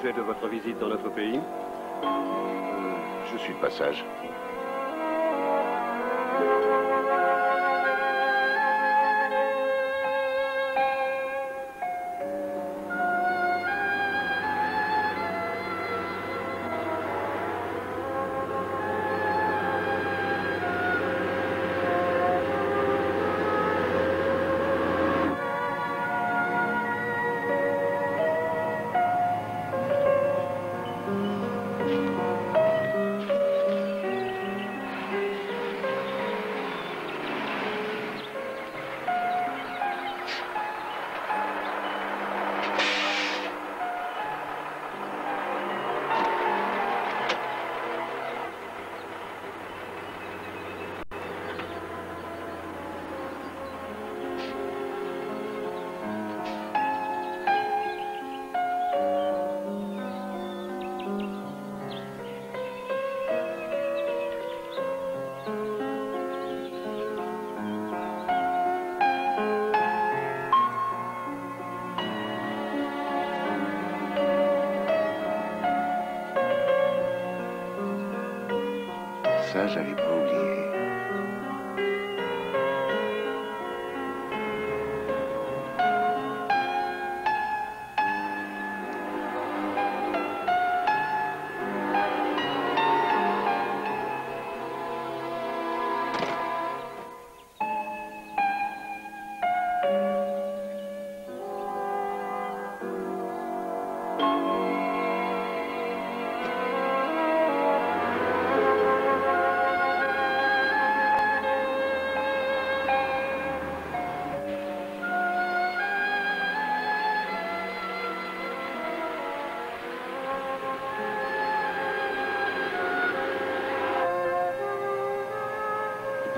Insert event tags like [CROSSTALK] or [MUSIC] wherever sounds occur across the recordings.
L'objet de votre visite dans notre pays Euh, Je suis de passage. Ça, j'avais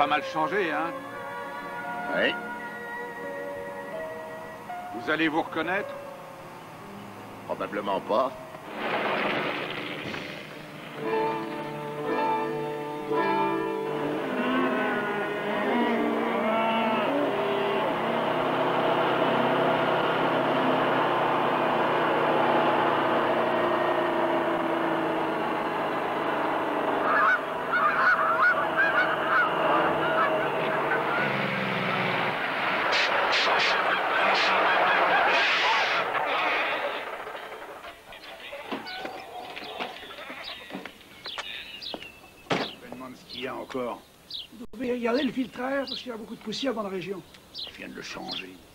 Pas mal changé, hein Oui. Vous allez vous reconnaître? Probablement pas. Parce qu'il y a beaucoup de poussière dans la région. Je viens de le changer.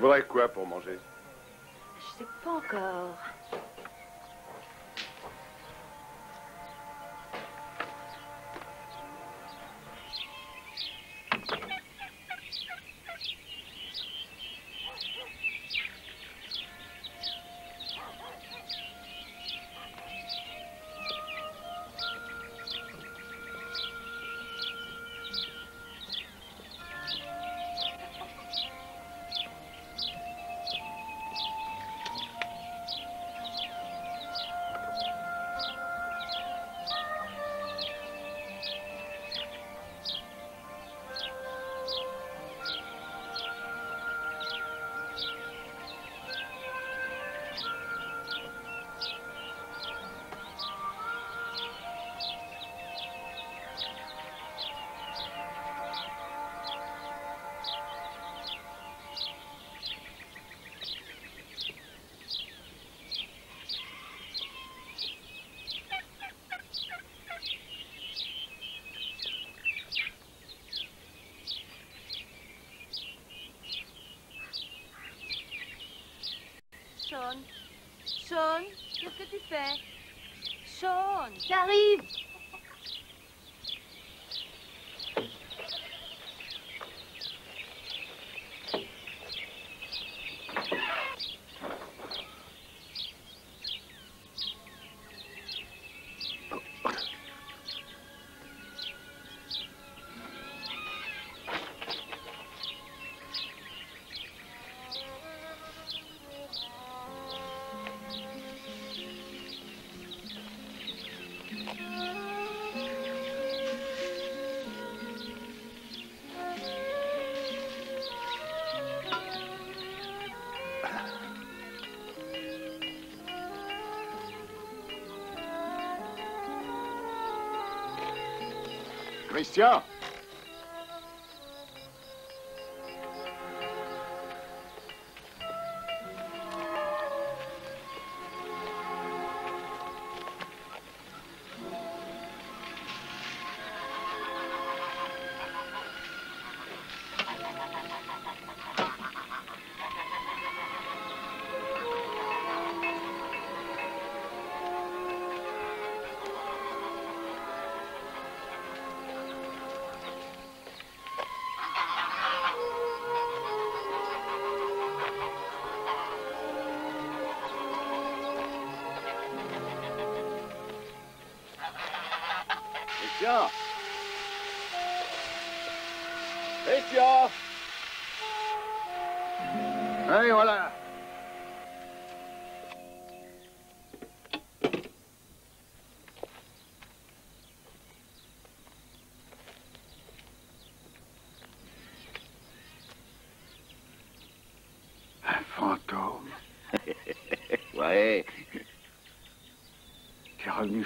Tu voudrais quoi pour manger? Je sais pas encore. Sean. Sean, qu'est-ce que tu fais? Sean. J'arrive Christian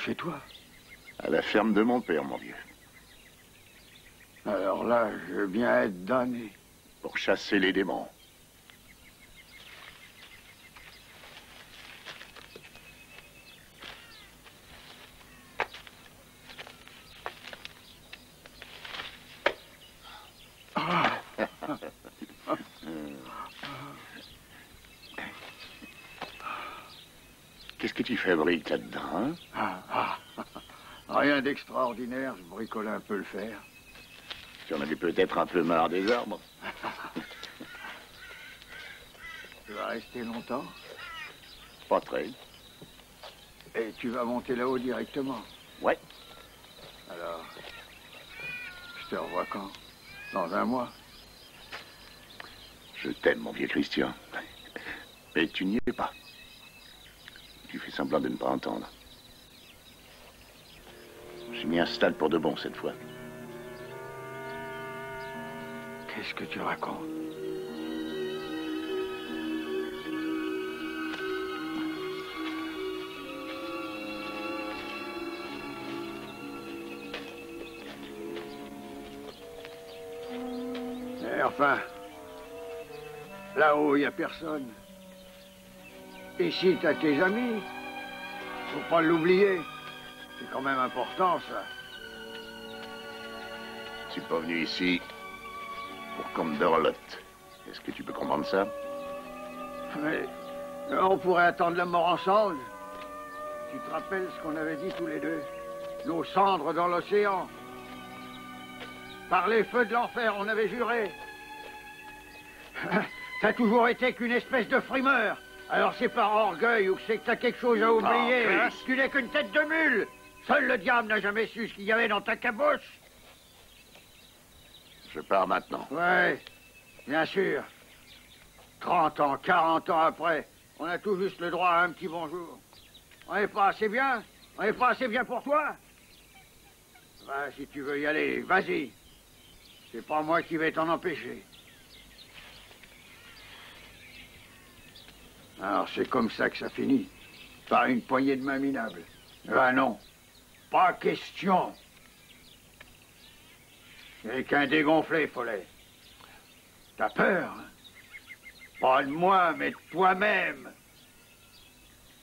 chez toi. à la ferme de mon père, mon vieux. Alors là, je veux bien être damné. Pour chasser les démons. [LAUGHS] Qu'est-ce que tu fabriques là-dedans, hein? Ah, ah. Rien d'extraordinaire, je bricole un peu le fer. Tu en avais peut-être un peu marre des arbres. Tu vas rester longtemps Pas très. et tu vas monter là-haut directement. Ouais. Alors, je te revois quand? Dans un mois Je t'aime, mon vieux Christian. Mais tu n'y es pas. Tu fais semblant de ne pas entendre. Je m'y installe pour de bon cette fois. Qu'est-ce que tu racontes Et enfin, là-haut, il n'y a personne. Ici, t'as tes amis. Faut pas l'oublier. C'est quand même important, ça. Je suis pas venu ici pour me dorlote. Est-ce que tu peux comprendre ça? Mais on pourrait attendre la mort ensemble. Tu te rappelles ce qu'on avait dit tous les deux? Nos cendres dans l'océan. Par les feux de l'enfer, on avait juré. [LAUGHS] T'as toujours été qu'une espèce de frimeur. Alors c'est par orgueil ou que c'est que t'as quelque chose à oublier. Hein? tu n'es qu'une tête de mule. Seul le diable n'a jamais su ce qu'il y avait dans ta caboche. Je pars maintenant. Ouais, bien sûr. 30 ans, 40 ans après, on a tout juste le droit à un petit bonjour. On n'est pas assez bien On n'est pas assez bien pour toi Va, si tu veux y aller, vas-y. C'est pas moi qui vais t'en empêcher. Alors c'est comme ça que ça finit. Par une poignée de main minable. Ah non, pas question. C'est qu'un dégonflé, Follet. T'as peur, hein? Pas de moi, mais de toi-même.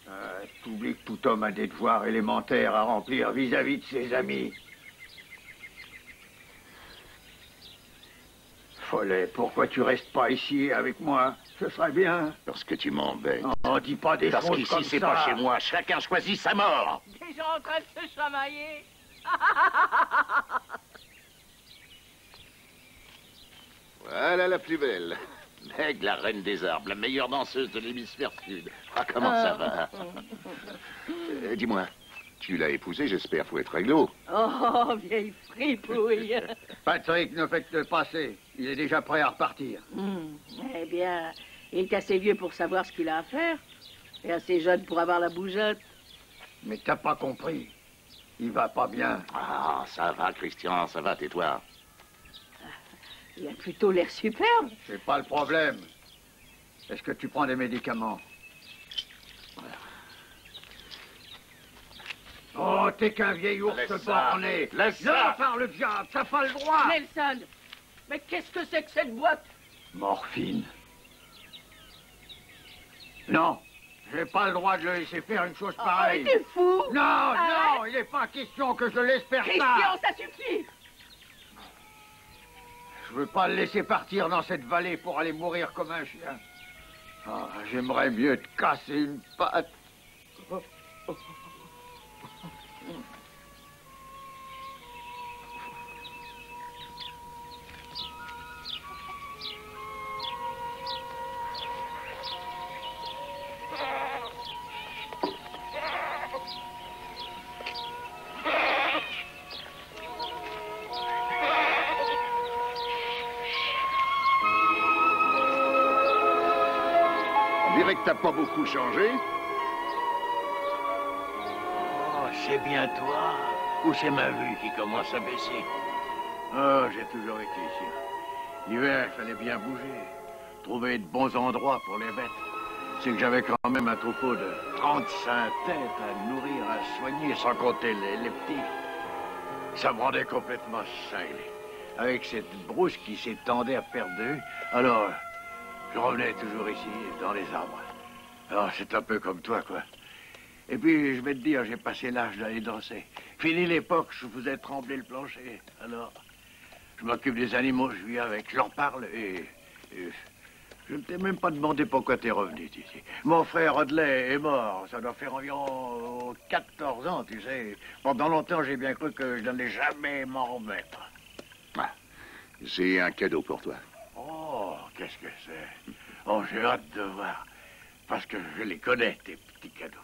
Euh, T'oublies que tout homme a des devoirs élémentaires à remplir vis-à-vis de ses amis. Follet, pourquoi tu restes pas ici avec moi? Ce serait bien. Parce que tu m'embêtes. Oh, dis pas des Parce choses qu'ici, comme c'est ça. pas chez moi. Chacun choisit sa mort. Déjà en train de se chamailler. [LAUGHS] Voilà la plus belle. Meg, la reine des arbres, la meilleure danseuse de l'hémisphère sud. Ah, comment ça va? [LAUGHS] Euh, Dis-moi, tu l'as épousée, j'espère, faut être réglo. Oh, vieille fripouille. [LAUGHS] Patrick ne fait que le passer. Il est déjà prêt à repartir. Hmm, Eh bien, il est assez vieux pour savoir ce qu'il a à faire. Et assez jeune pour avoir la bougeotte. Mais t'as pas compris. Il va pas bien. Ah, ça va, Christian, ça va, tais-toi. Il a plutôt l'air superbe. C'est pas le problème. Est-ce que tu prends des médicaments? Oh, t'es qu'un vieil ours Laisse ça. borné. Laisse Non, ça. par le diable, t'as pas le droit. Nelson, mais qu'est-ce que c'est que cette boîte? Morphine. Non, j'ai pas le droit de le laisser faire une chose Oh, pareille. t'es fou non, Arrête. non, il n'est pas question que je laisse faire Christian, ça. ça suffit Je veux pas le laisser partir dans cette vallée pour aller mourir comme un chien. Ah, J'aimerais mieux te casser une patte. C'est ma vue qui commence à baisser Oh, j'ai toujours été ici. L'hiver, il fallait bien bouger, trouver de bons endroits pour les bêtes. C'est que j'avais quand même un troupeau de 35 têtes à nourrir, à soigner, sans compter les, petits. Ça me rendait complètement cinglé. Avec cette brousse qui s'étendait à perte de vue, alors je revenais toujours ici, dans les arbres. Alors, c'est un peu comme toi, quoi. Et puis, je vais te dire, j'ai passé l'âge d'aller danser. Fini l'époque, je faisais trembler le plancher. Alors, je m'occupe des animaux, je vis avec, je leur parle et... et je ne t'ai même pas demandé pourquoi t'es revenu ici. Mon frère Rodley est mort, ça doit faire environ 14 ans, tu sais. Pendant longtemps, j'ai bien cru que je n'allais jamais m'en remettre. Ah, J'ai un cadeau pour toi. Oh, qu'est-ce que c'est? Oh, j'ai hâte de voir. Parce que je les connais, tes petits cadeaux.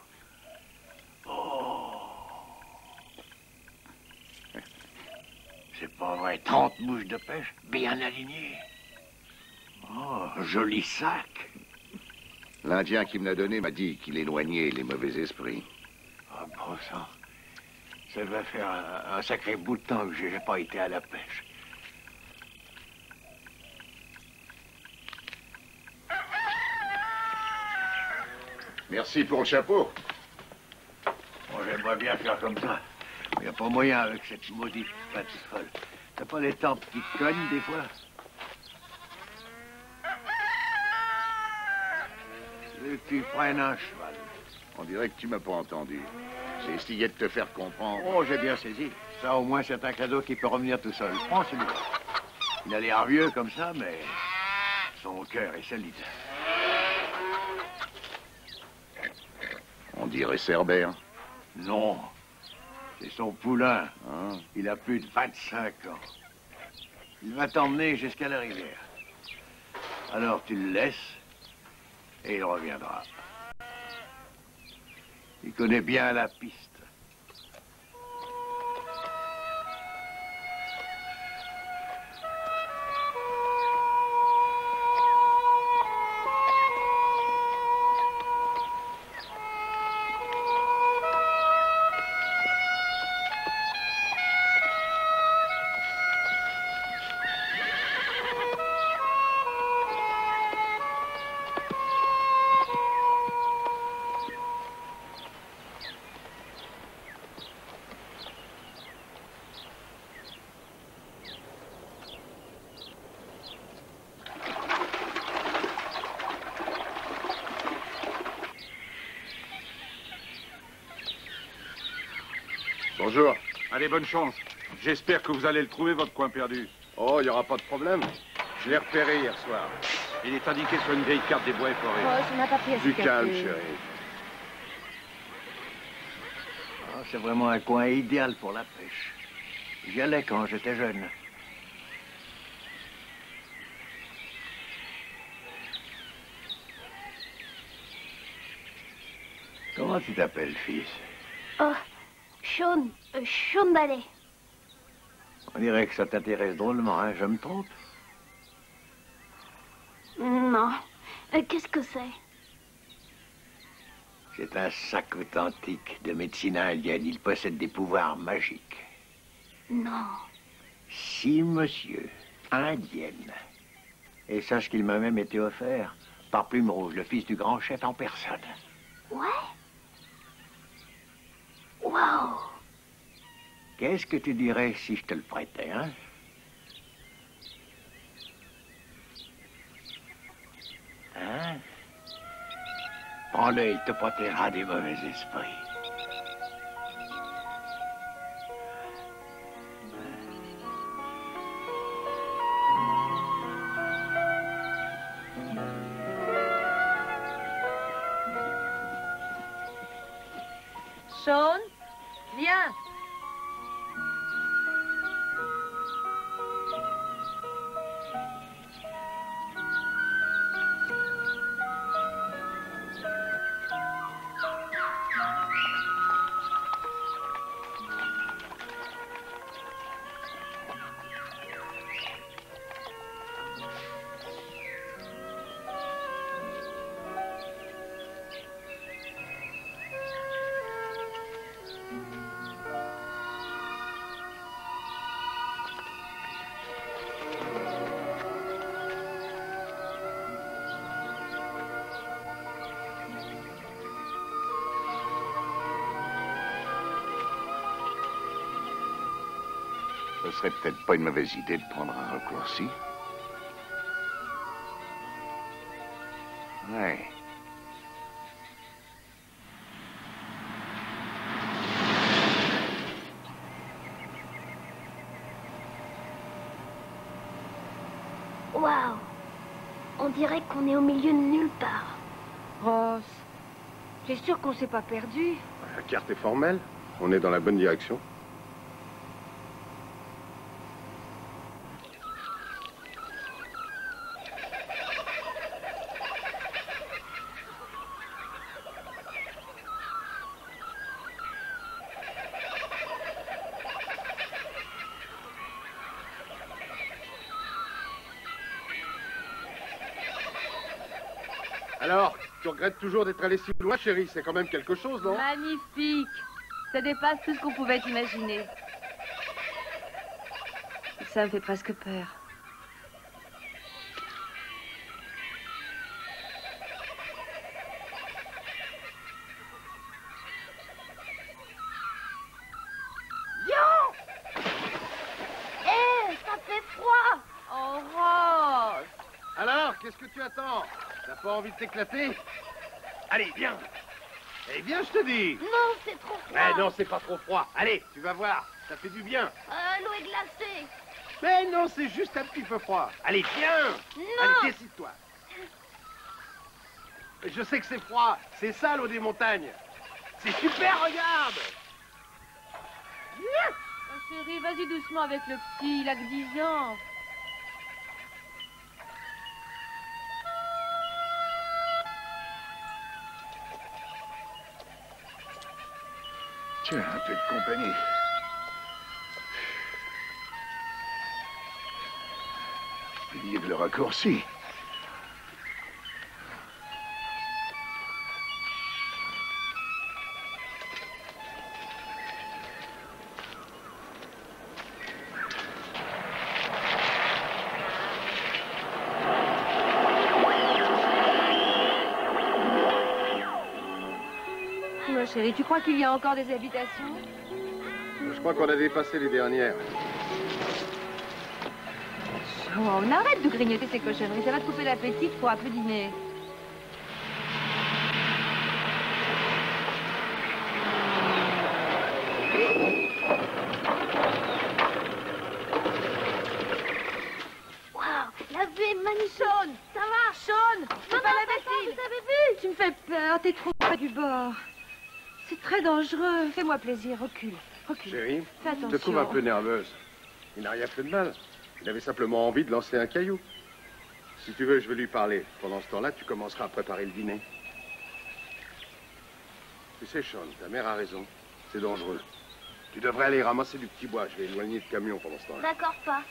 Oh C'est pas vrai, 30 mouches de pêche, bien alignées. Oh, joli sac. L'Indien qui me l'a donné m'a dit qu'il éloignait les mauvais esprits. Oh, bon sang. Ça va faire un, un sacré bout de temps que j'ai pas été à la pêche. Merci pour le chapeau. Bon, j'aimerais bien faire comme ça. Il n'y a pas moyen avec cette maudite patte folle. T'as pas les tempes qui te cognent des fois? Et puis prennent un cheval? On dirait que tu m'as pas entendu. J'ai essayé de te faire comprendre. Oh, j'ai bien saisi. Ça, au moins, c'est un cadeau qui peut revenir tout seul. Prends celui-là. Il a l'air vieux comme ça, mais son cœur est solide. On dirait Cerbère. Non, c'est son poulain. Hein Il a plus de 25 ans. Il va t'emmener jusqu'à la rivière. Alors tu le laisses et il reviendra. Il connaît bien la piste. Bonne chance. J'espère que vous allez le trouver, votre coin perdu. Oh, il n'y aura pas de problème. Je l'ai repéré hier soir. Il est indiqué sur une vieille carte des bois et forêts. Oh, ça n'a pas pris à Du calme, chérie. Ah, c'est vraiment un coin idéal pour la pêche. J'y allais quand j'étais jeune. Comment tu t'appelles, fils? Sean, euh, Ballet. On dirait que ça t'intéresse drôlement, hein Je me trompe? Non. Euh, Qu'est-ce que c'est? C'est un sac authentique de médecine indienne. Il possède des pouvoirs magiques. Non. Si, monsieur. Indienne. Et sache qu'il m'a même été offert par Plume Rouge, le fils du grand chef en personne. Ouais? Qu'est-ce que tu dirais si je te le prêtais, hein? Hein? Prends-le, il te protégera des mauvais esprits. Sean, viens. Ce serait peut-être pas une mauvaise idée de prendre un raccourci. Ouais. Waouh On dirait qu'on est au milieu de nulle part. Ross, t'es sûr qu'on s'est pas perdu? La carte est formelle. On est dans la bonne direction. Alors, tu regrettes toujours d'être allé si loin, chérie. C'est quand même quelque chose, non? Magnifique. Ça dépasse tout ce qu'on pouvait imaginer. Ça me fait presque peur. Eh, ça fait froid! Oh, Ross Alors, qu'est-ce que tu attends? T'as pas envie de t'éclater? Allez, viens Eh, viens, je te dis Non, c'est trop froid Eh non, c'est pas trop froid. Allez, tu vas voir, ça fait du bien. Euh, L'eau est glacée Mais non, c'est juste un petit peu froid. Allez, viens Non Allez, décide-toi. Je sais que c'est froid, c'est ça l'eau des montagnes. C'est super, regarde Oh, chérie, vas-y doucement avec le petit, il a que 10 ans. Tiens, un peu de compagnie. Vive le raccourci. Tu crois qu'il y a encore des habitations Je crois qu'on a dépassé les dernières. Oh, on arrête de grignoter ces cochonneries, ça va te couper l'appétit pour un peu dîner. Waouh La vue est magnifique Sean, Ça va là, t'es trop près du bord. C'est très dangereux. Fais-moi plaisir, recule. Recule. Chérie, Fais je te trouve un peu nerveuse. Il n'a rien fait de mal. Il avait simplement envie de lancer un caillou. Si tu veux, je vais lui parler. Pendant ce temps-là, tu commenceras à préparer le dîner. Tu sais, Sean, ta mère a raison. C'est dangereux. Tu devrais aller ramasser du petit bois. Je vais éloigner le camion pendant ce temps-là. D'accord, pas.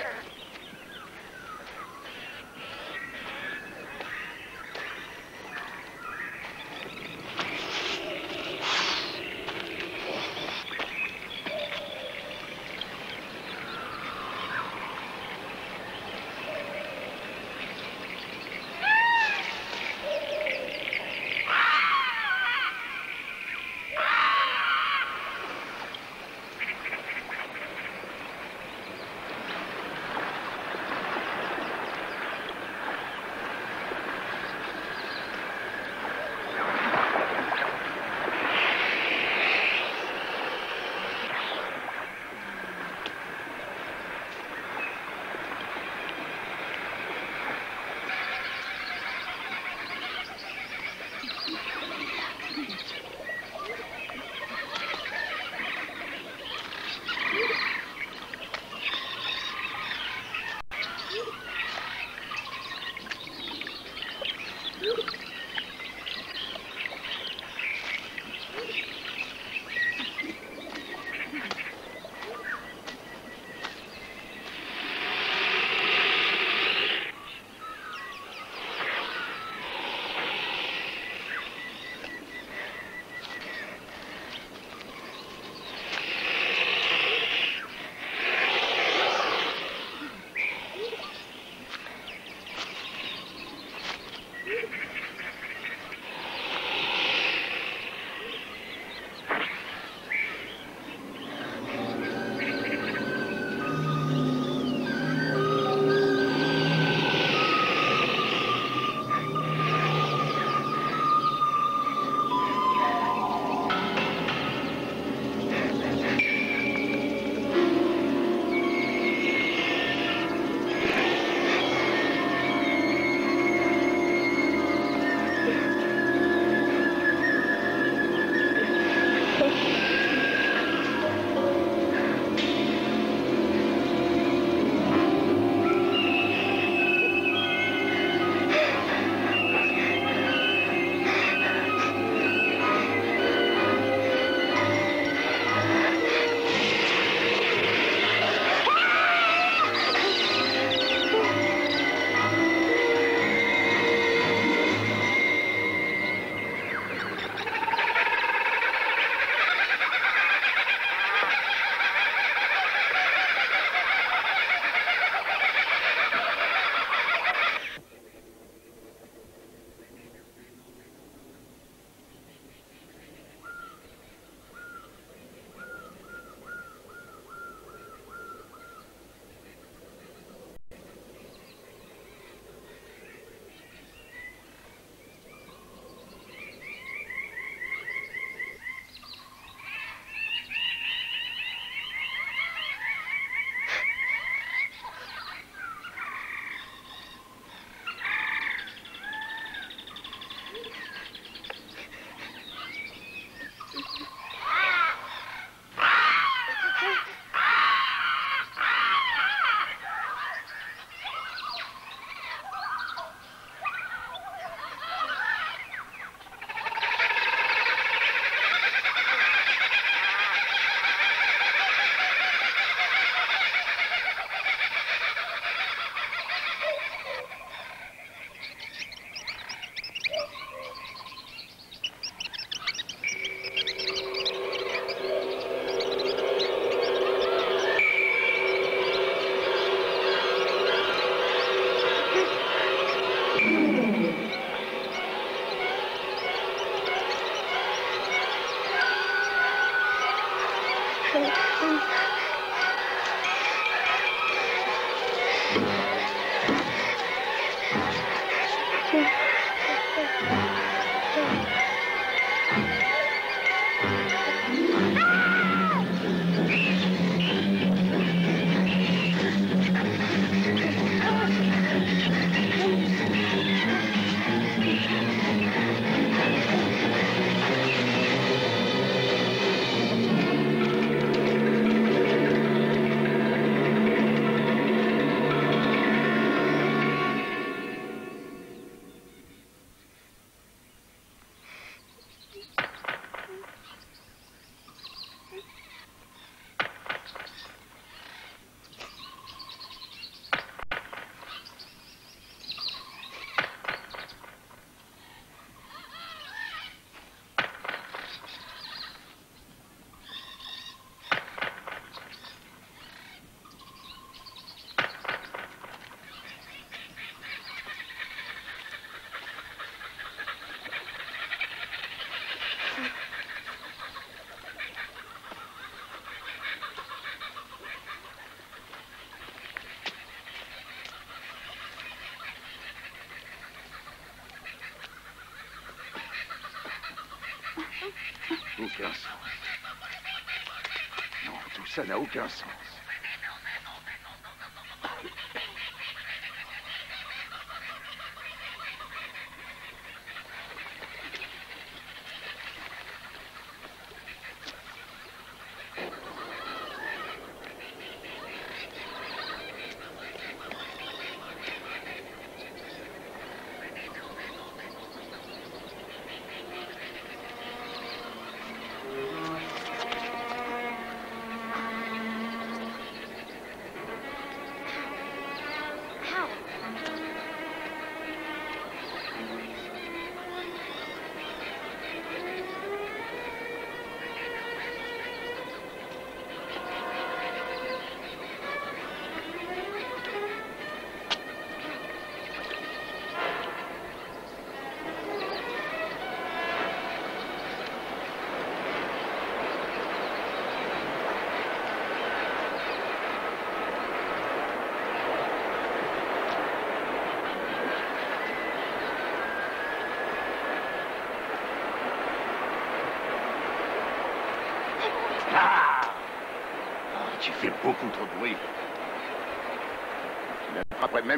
Sure. Aucun sens. Non, tout ça n'a aucun sens.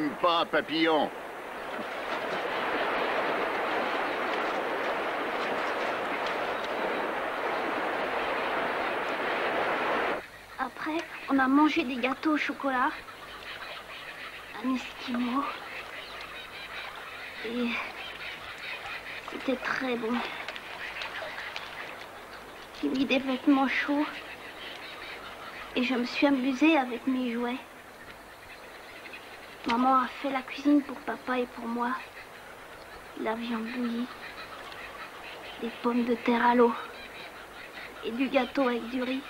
Pas papillon. Après, on a mangé des gâteaux au chocolat. Un esquimau. Et c'était très bon. J'ai mis des vêtements chauds. Et je me suis amusée avec mes jouets. Maman a fait la cuisine pour papa et pour moi. La viande bouillie. Des pommes de terre à l'eau. Et du gâteau avec du riz.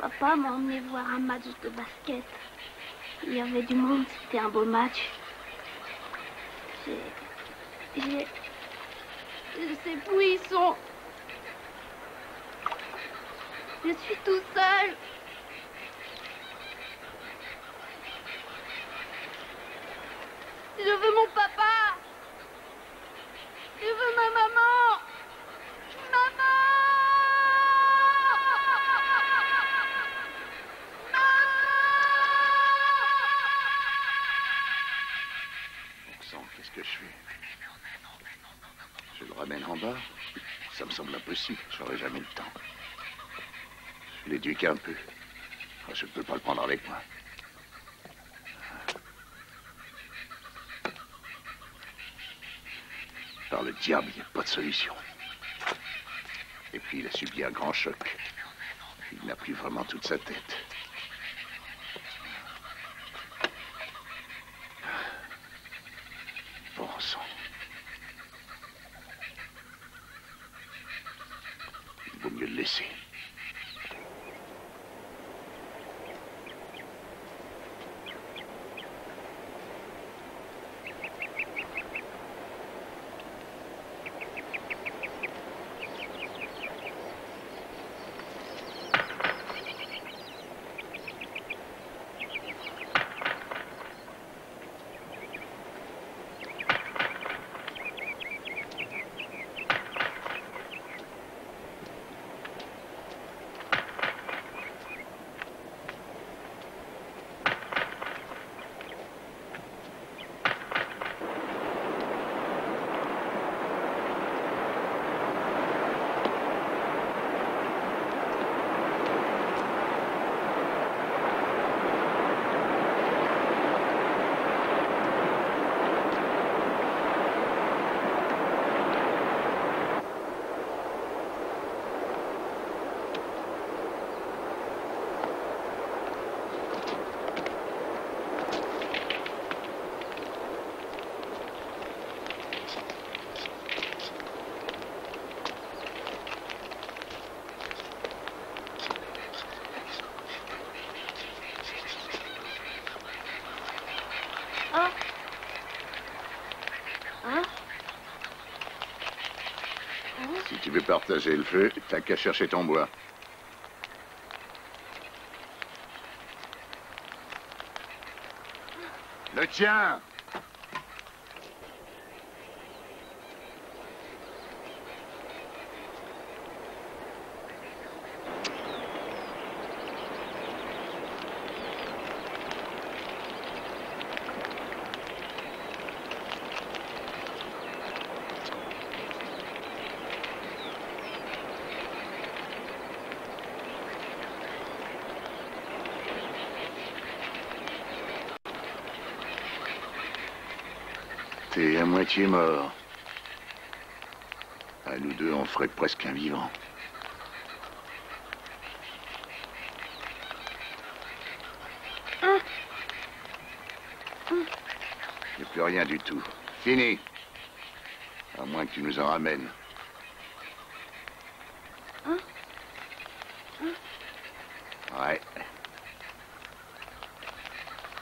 Papa m'a emmené voir un match de basket. Il y avait du monde, c'était un beau match. J'ai. J'ai. Je sais. Je suis tout seul. Je veux mon papa. Je veux ma maman. Bon sang, qu'est-ce que je fais? Je le ramène en bas Ça me semble impossible. J'aurai jamais le temps. Je l'éduque un peu. Ah, Je ne peux pas le prendre avec moi. Par le diable, il n'y a pas de solution. Et puis, il a subi un grand choc. Il n'a plus vraiment toute sa tête. Bon sang. Il vaut mieux le laisser. Hein Hein Si tu veux partager le feu, t'as qu'à chercher ton bois. Le tien T'es à moitié mort. À nous deux, on ferait presque un vivant. Il plus rien du tout. Fini. À moins que tu nous en ramènes. Ouais.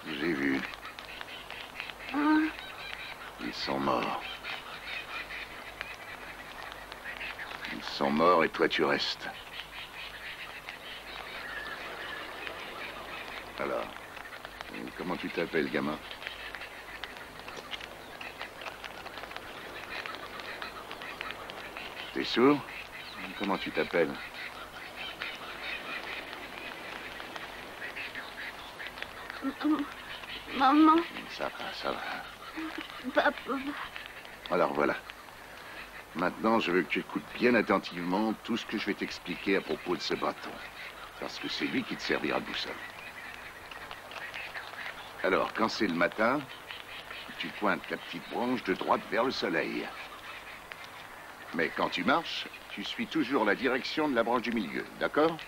J'ai vu. Ils sont morts. Ils sont morts et toi tu restes. Alors, comment tu t'appelles, gamin? T'es sourd? Comment tu t'appelles? Maman, Ça va, ça va. papa. Alors voilà. Maintenant, je veux que tu écoutes bien attentivement tout ce que je vais t'expliquer à propos de ce bâton. Parce que c'est lui qui te servira de boussole. Alors, quand c'est le matin, tu pointes la petite branche de droite vers le soleil. Mais quand tu marches, tu suis toujours la direction de la branche du milieu, d'accord?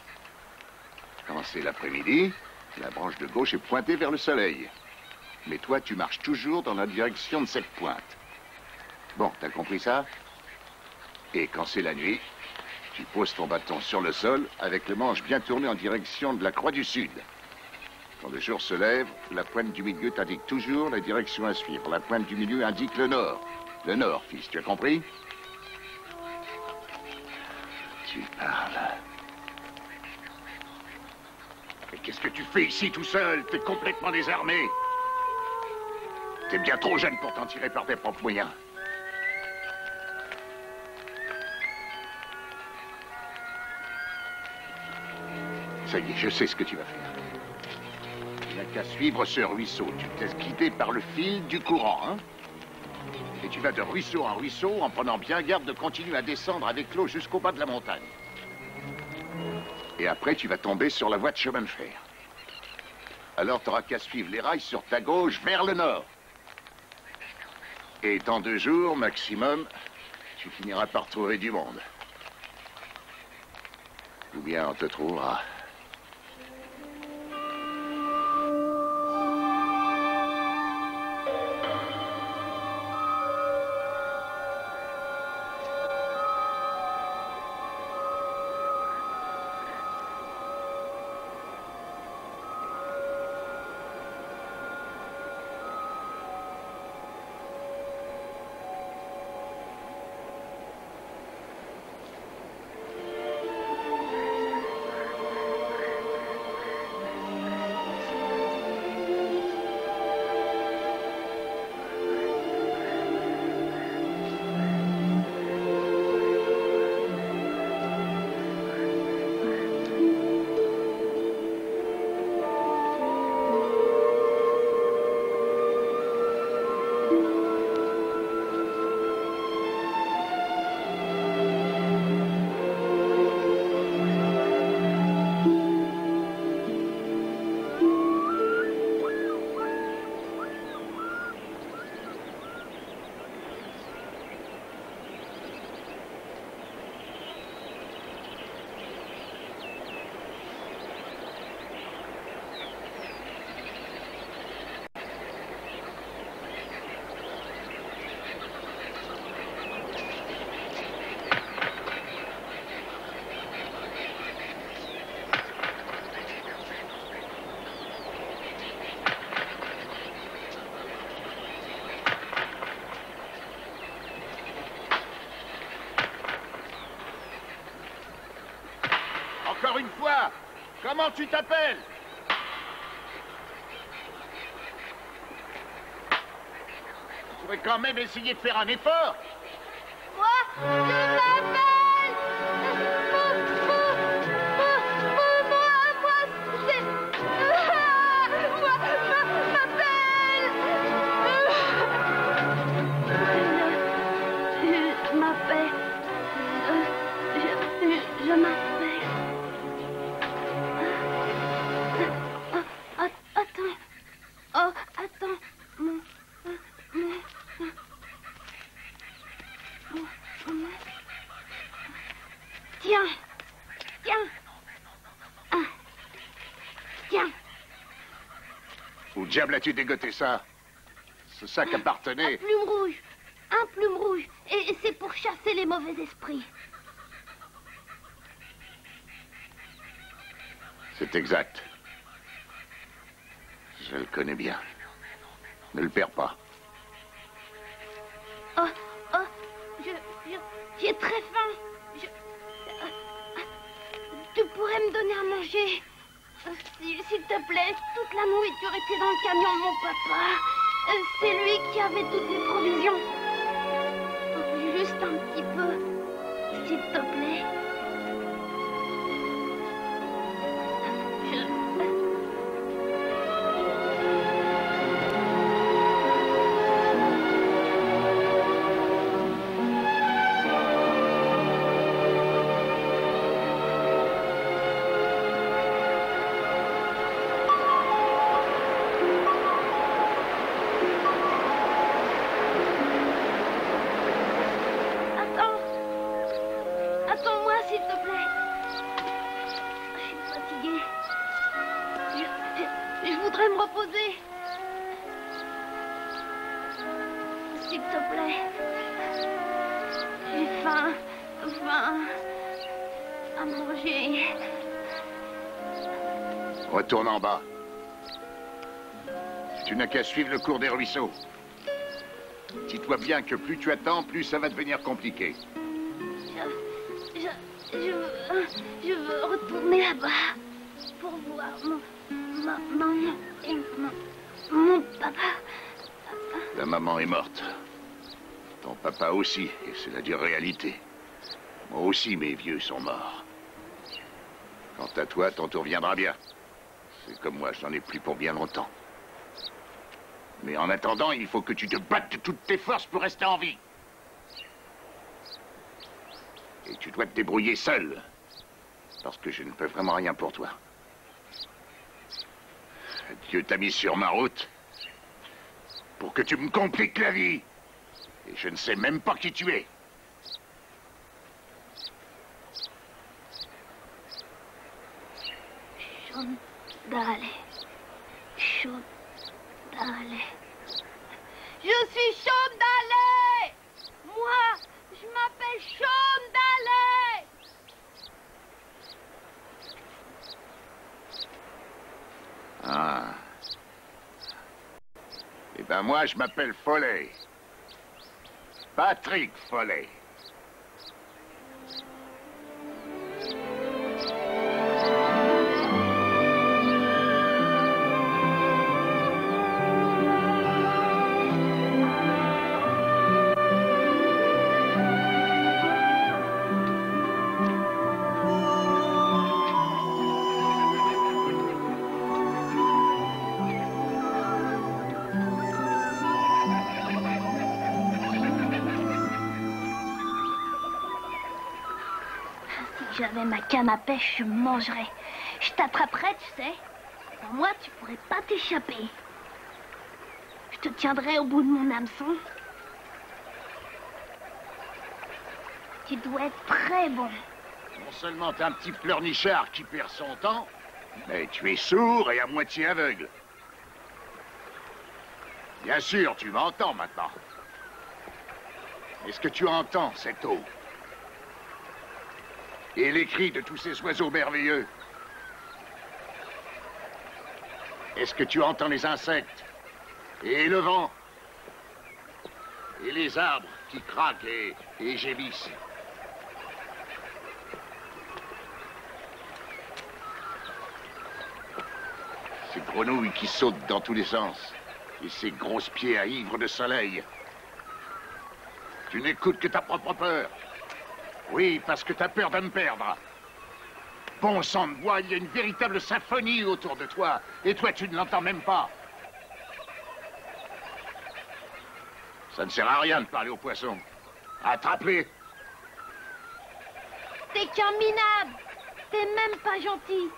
Quand c'est l'après-midi, la branche de gauche est pointée vers le soleil. Mais toi, tu marches toujours dans la direction de cette pointe. Bon, t'as compris ça? Et quand c'est la nuit, tu poses ton bâton sur le sol avec le manche bien tourné en direction de la croix du sud. Quand le jour se lève, la pointe du milieu t'indique toujours la direction à suivre. La pointe du milieu indique le nord. Le nord, fils, tu as compris? Tu parles. Mais qu'est-ce que tu fais ici tout seul? T'es complètement désarmé. T'es bien trop jeune pour t'en tirer par tes propres moyens. Ça y est, je sais ce que tu vas faire. Tu n'as qu'à suivre ce ruisseau. Tu te laisses guider par le fil du courant, hein Et tu vas de ruisseau en ruisseau en prenant bien garde de continuer à descendre avec l'eau jusqu'au bas de la montagne. Et après, tu vas tomber sur la voie de chemin de fer. Alors, tu n'auras qu'à suivre les rails sur ta gauche vers le nord. Et dans deux jours, maximum, tu finiras par trouver du monde. Ou bien on te trouvera. Comment tu t'appelles Tu pourrais quand même essayer de faire un effort. Moi, diable as-tu dégoté ça? Ce sac appartenait... Un plume rouge. Un plume rouge. Et c'est pour chasser les mauvais esprits. C'est exact. Je le connais bien. Ne le perds pas. Oh, oh, je, je- j'ai très faim. Je, euh, tu pourrais me donner à manger? S'il te plaît, toute la nourriture était dans le camion mon papa. Euh, C'est lui qui avait toutes les provisions. Qu'à suivre le cours des ruisseaux. Dis-toi bien que plus tu attends, plus ça va devenir compliqué. Je, je, je veux, je veux retourner là-bas pour voir mon, ma, maman et mon, mon papa. Ta maman est morte. Ton papa aussi, et c'est la dure réalité. Moi aussi, mes vieux sont morts. Quant à toi, ton tour viendra bien. C'est comme moi, j'en ai plus pour bien longtemps. Mais en attendant, il faut que tu te battes de toutes tes forces pour rester en vie. Et tu dois te débrouiller seul. Parce que je ne peux vraiment rien pour toi. Dieu t'a mis sur ma route pour que tu me compliques la vie. Et je ne sais même pas qui tu es d'aller. Chaud d'aller. Je suis chaude d'aller. Moi, je m'appelle chaude d'aller. Ah. Eh ben je m'appelle Follet. Patrick Follet. Ma pêche, je mangerais. Je t'attraperais, tu sais. Moi, tu pourrais pas t'échapper. Je te tiendrais au bout de mon hameçon. Tu dois être très bon. Non seulement t'es un petit pleurnichard qui perd son temps, mais tu es sourd et à moitié aveugle. Bien sûr, tu m'entends maintenant. Est-ce que tu entends cette eau? Et les cris de tous ces oiseaux merveilleux Est-ce que tu entends les insectes Et le vent Et les arbres qui craquent et, et gémissent? Ces grenouilles qui sautent dans tous les sens. Et ces grosses pieds à ivre de soleil. Tu n'écoutes que ta propre peur. Oui, parce que t'as peur de me perdre. Bon sang de bois, il y a une véritable symphonie autour de toi. Et toi, tu ne l'entends même pas. Ça ne sert à rien de parler aux poissons. Attrape-les. T'es qu'un minable. T'es même pas gentil.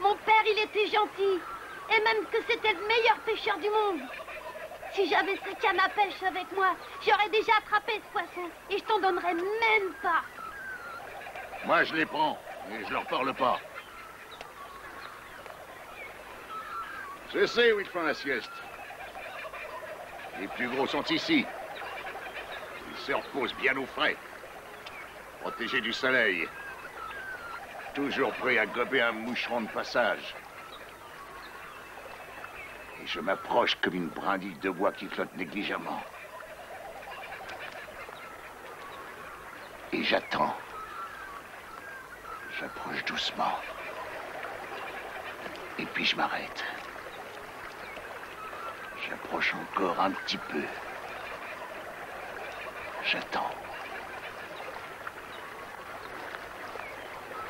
Mon père, il était gentil. Et même que c'était le meilleur pêcheur du monde. Si j'avais sa canne à pêche avec moi, j'aurais déjà attrapé ce poisson. Et je t'en donnerais même pas. Moi, je les prends, mais je leur parle pas. Je sais où ils font la sieste. Les plus gros sont ici. Ils se reposent bien au frais. Protégés du soleil. Toujours prêts à gober un moucheron de passage. Et je m'approche comme une brindille de bois qui flotte négligemment. Et j'attends. J'approche doucement. Et puis je m'arrête. J'approche encore un petit peu. J'attends.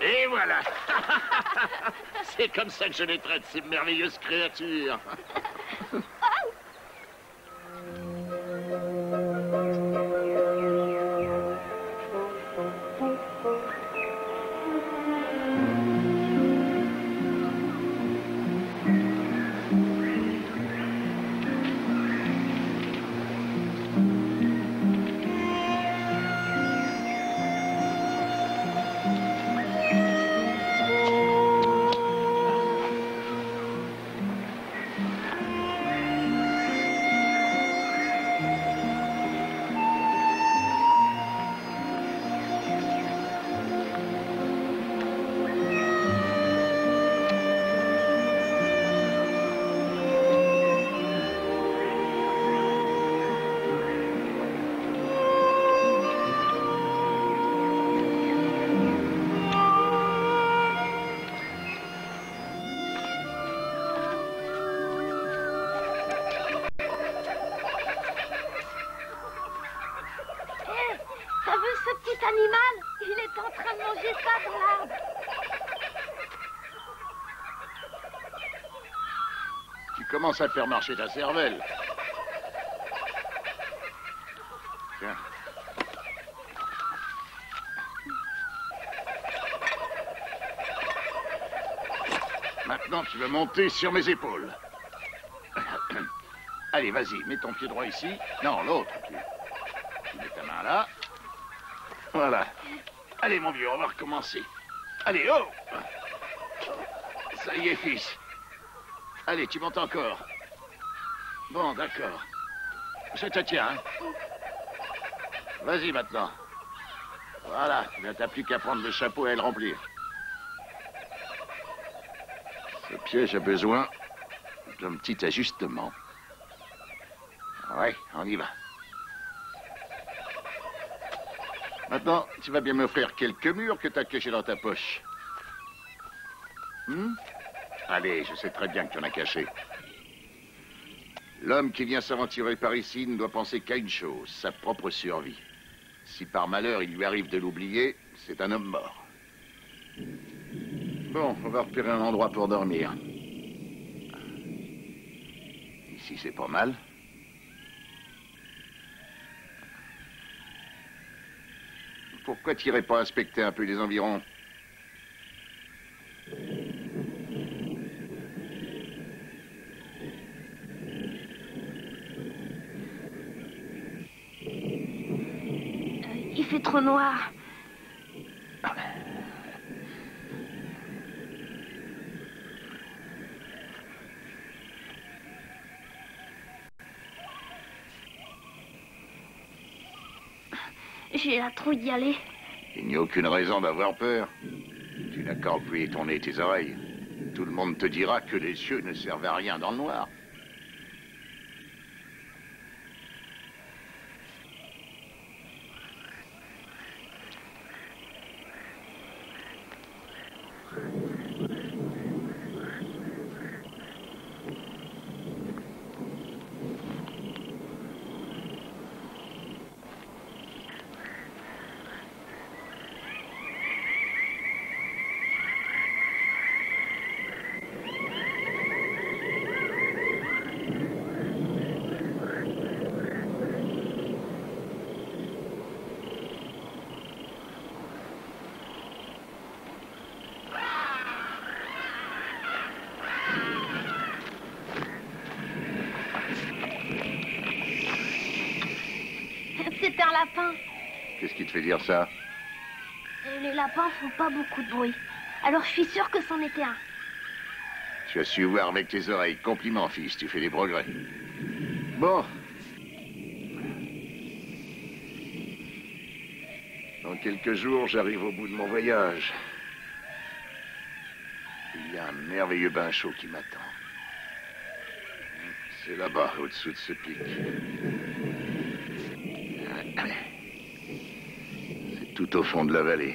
Et voilà [LAUGHS] C'est comme ça que je les traite, ces merveilleuses créatures. [LAUGHS] Tu commences à faire marcher ta cervelle. Tiens. Maintenant, tu vas monter sur mes épaules. [COUGHS] Allez, vas-y, mets ton pied droit ici. Non, l'autre pied. Tu mets ta main là. Voilà. Allez, mon vieux, on va recommencer. Allez, oh Ça y est, fils. Allez, tu montes encore. Bon, d'accord. Je te tiens. hein. Vas-y maintenant. Voilà, tu n'as plus qu'à prendre le chapeau et à le remplir. Ce piège a besoin d'un petit ajustement. Ouais, on y va. Maintenant, tu vas bien m'offrir quelques murs que tu as cachés dans ta poche. Hmm? Allez, je sais très bien que tu en as caché. L'homme qui vient s'aventurer par ici ne doit penser qu'à une chose, sa propre survie. Si par malheur il lui arrive de l'oublier, c'est un homme mort. Bon, on va repérer un endroit pour dormir. Ici, c'est pas mal. Pourquoi t'irais pas inspecter un peu les environs Il fait J'ai la trouille d'y aller. Il n'y a aucune raison d'avoir peur. Tu n'as qu'à appuyer ton nez et tes oreilles. Tout le monde te dira que les cieux ne servent à rien dans le noir. C'est un lapin. Qu'est-ce qui te fait dire ça les lapins font pas beaucoup de bruit. Alors je suis sûre que c'en était un. Tu as su voir avec tes oreilles. Compliment, fils, tu fais des progrès. Bon. Dans quelques jours, j'arrive au bout de mon voyage. Il y a un merveilleux bain chaud qui m'attend. C'est là-bas, au-dessous de ce pic. C'est tout au fond de la vallée.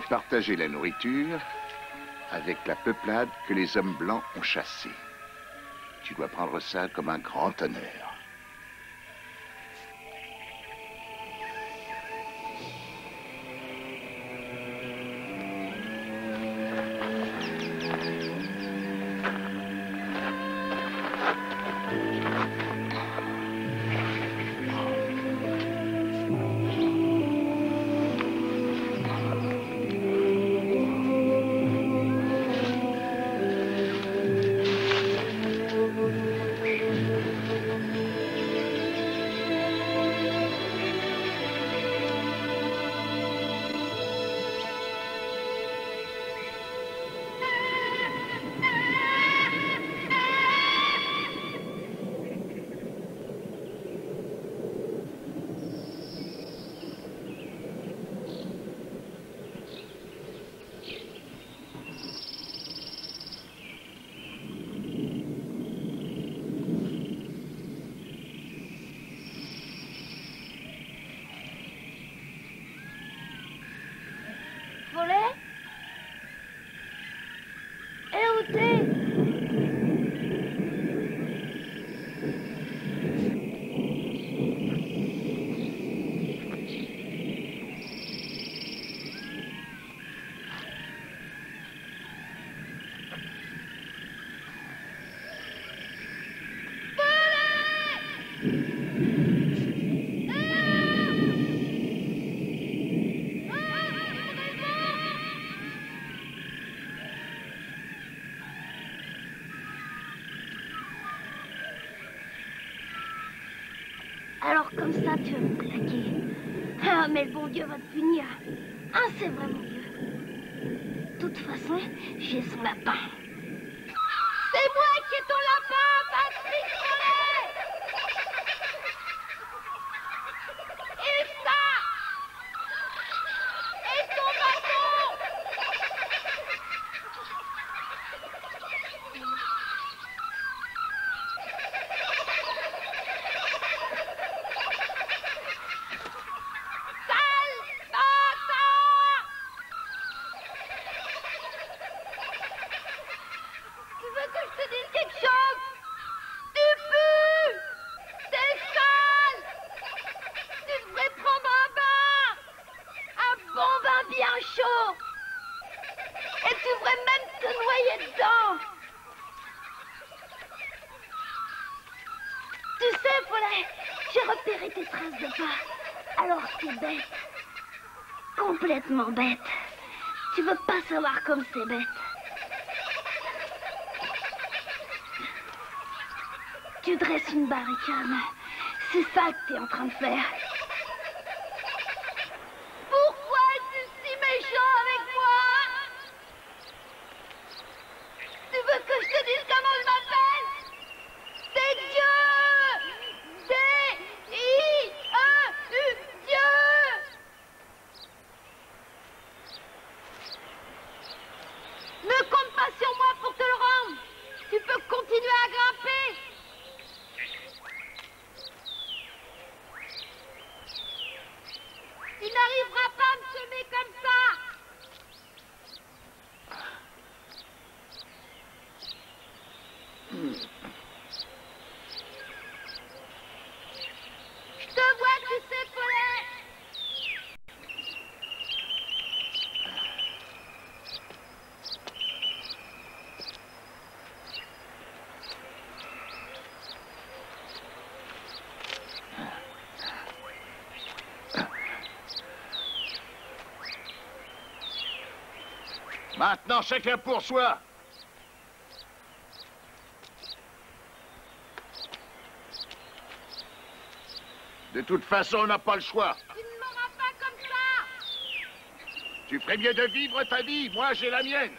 Partagé la nourriture avec la peuplade que les hommes blancs ont chassée. Tu dois prendre ça comme un grand honneur. Alors comme ça, tu vas me claquer. Ah, mais le bon Dieu va te punir. Ah, c'est vrai, mon Dieu. De toute façon, j'ai son lapin. C'est moi qui ai ton lapin, Patrick Follet Et ça Et ton bâton Sale bâtard Tu veux que je te dise quelque chose Tu pues T'es sale Tu devrais prendre un bain Un bon bain bien chaud Et tu devrais même te noyer dedans Tu sais, Follet, j'ai [LAUGHS] Alors t'es bête. Complètement bête. Tu veux pas savoir comme c'est bête. Tu dresses une barricade. C'est ça que t'es en train de faire. Pourquoi es-tu si méchant avec moi Tu veux que je te dise comment je m'appelle C'est Dieu D-I-E-U Dieu Ne compte pas sur moi pour te le rendre Tu peux continuer à grimper Tu n'arriveras pas à me semer comme ça Je te vois, tu sais, Follet Maintenant, chacun pour soi. De toute façon, on n'a pas le choix. Tu ne m'auras pas comme ça Tu ferais mieux de vivre ta vie. Moi, j'ai la mienne.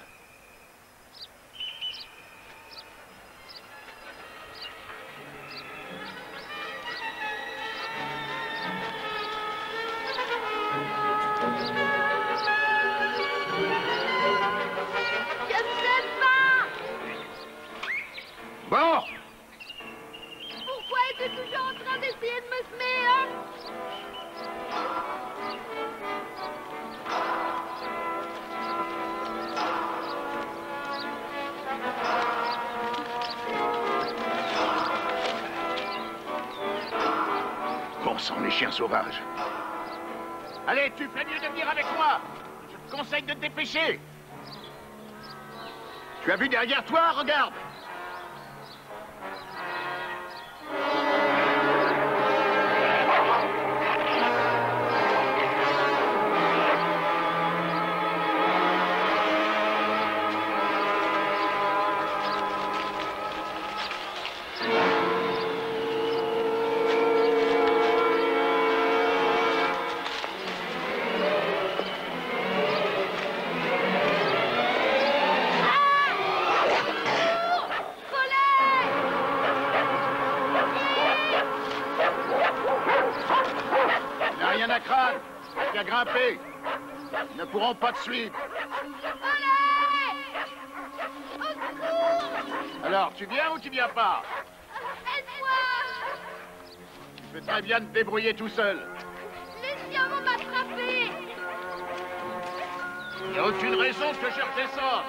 Pas te suivre. Alors, tu viens ou tu viens pas Aide-moi Tu peux très bien te débrouiller tout seul. Les chiens vont m'attraper Il n'y a aucune raison que je redescende.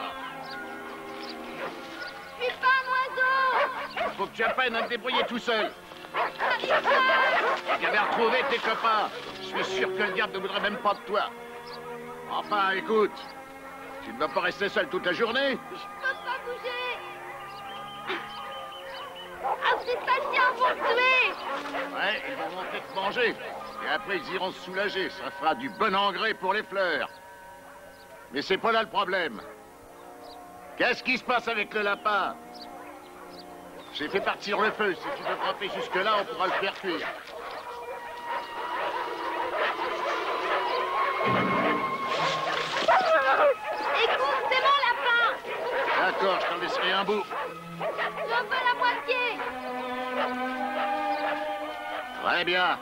Je suis pas un oiseau Il faut que tu apprennes à te débrouiller tout seul. J'arrive pas Tu avais retrouvé tes copains. Je suis sûr que le diable ne voudrait même pas de toi. Enfin, écoute. Tu ne vas pas rester seul toute la journée? Je peux pas bouger Ah, ces patients vont tuer Ouais, ils vont monter te manger. Et après, ils iront se soulager. Ça fera du bon engrais pour les fleurs. Mais c'est pas là le problème. Qu'est-ce qui se passe avec le lapin? J'ai fait partir le feu. Si tu veux grimper jusque-là, on pourra le faire cuire. D'accord, je t'en laisserai un bout. J'en veux la moitié Très bien.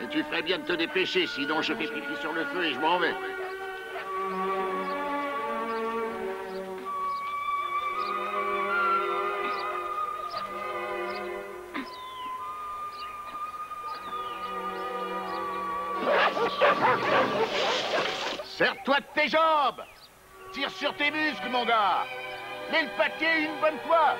Et tu ferais bien de te dépêcher, sinon je fais pipi sur le feu et je m'en vais. Serre-toi de tes jambes Tire sur tes muscles, mon gars Mets le paquet une bonne fois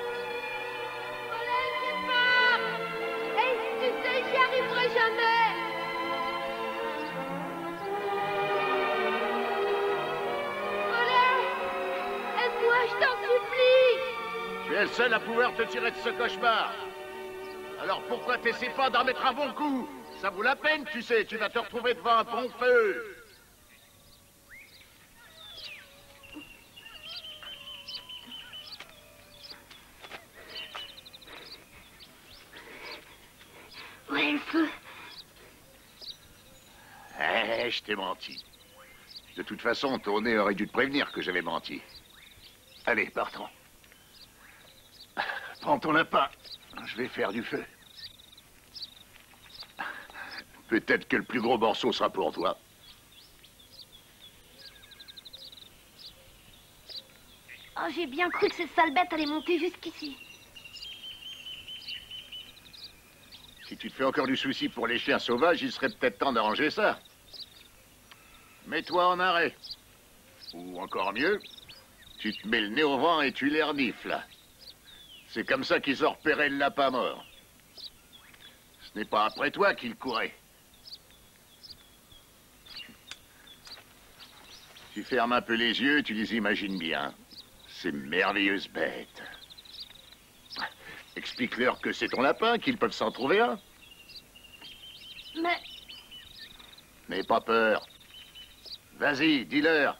Tu es le seul à pouvoir te tirer de ce cauchemar. Alors pourquoi t'essaies pas d'en mettre un bon coup? Ça vaut la peine, tu sais, tu vas te retrouver devant un bon feu. Est le feu Eh, je t'ai menti. De toute façon, ton nez aurait dû te prévenir que j'avais menti. Allez, partons. Prends ton lapin. Je vais faire du feu. Peut-être que le plus gros morceau sera pour toi. Oh, j'ai bien cru que ces sales bêtes allaient monter jusqu'ici. Si tu te fais encore du souci pour les chiens sauvages, il serait peut-être temps d'arranger ça. Mets-toi en arrêt. Ou encore mieux, tu te mets le nez au vent et tu les renifles. C'est comme ça qu'ils ont repéré le lapin mort. Ce n'est pas après toi qu'ils couraient. Tu fermes un peu les yeux, tu les imagines bien. Ces merveilleuses bêtes. Explique-leur que c'est ton lapin, qu'ils peuvent s'en trouver un. Mais N'aie pas peur. Vas-y, dis-leur.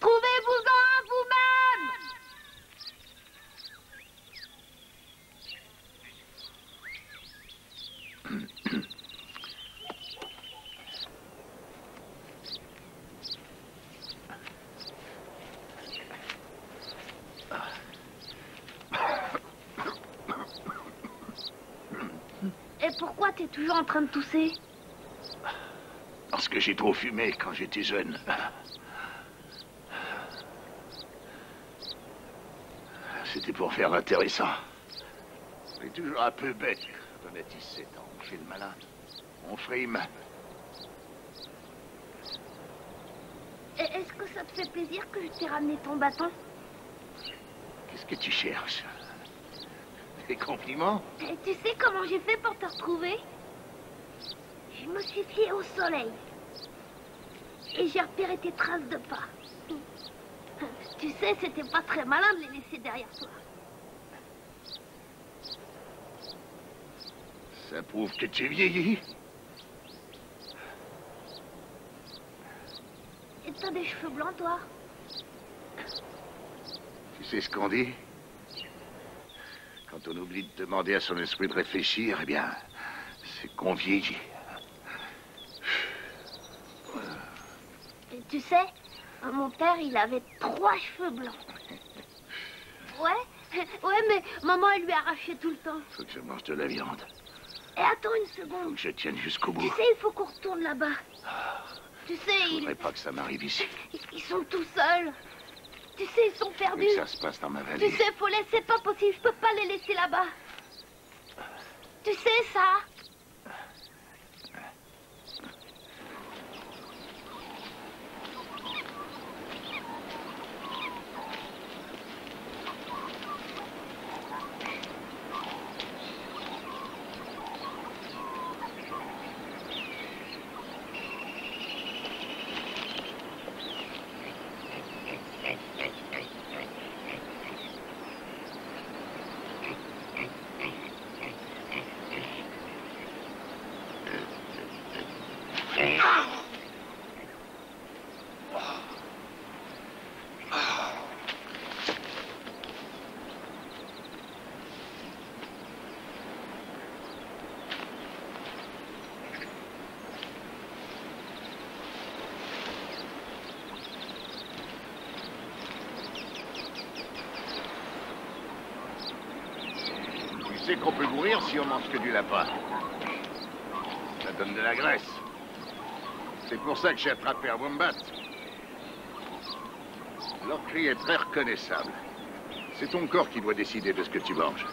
trouvez-vous-en un vous-même Et pourquoi t'es toujours en train de tousser Parce que j'ai trop fumé quand j'étais jeune. C'était pour faire intéressant. Mais toujours un peu bête. Quand on a 17 ans, on fait le malin. On frime. Est-ce que ça te fait plaisir que je t'ai ramené ton bâton Qu'est-ce que tu cherches? Des compliments Et tu sais comment j'ai fait pour te retrouver? Je me suis fié au soleil. Et j'ai repéré tes traces de pas. [LAUGHS] Tu sais, c'était pas très malin de les laisser derrière toi. Ça prouve que tu vieillis. Et t'as des cheveux blancs, toi? Tu sais ce qu'on dit? Quand on oublie de demander à son esprit de réfléchir, eh bien, c'est qu'on vieillit. Et tu sais, mon père, il avait trois cheveux blancs. [LAUGHS] Ouais, ouais, mais maman, elle lui a arraché tout le temps. Faut que je mange de la viande. Et attends une Faut seconde. que je tienne jusqu'au bout. Tu sais, il faut qu'on retourne là-bas. Tu sais, Je ils, voudrais pas que ça m'arrive ici. [LAUGHS] ils sont tout seuls. Tu sais, ils sont perdus. que ça se passe dans ma Tu vallée. sais, Paulette, c'est pas possible. Je peux pas les laisser là-bas. Tu sais ça sais qu'on peut mourir si on mange que du lapin. Ça donne de la graisse. C'est pour ça que j'ai attrapé un wombat. Leur cri est très reconnaissable. C'est ton corps qui doit décider de ce que tu manges.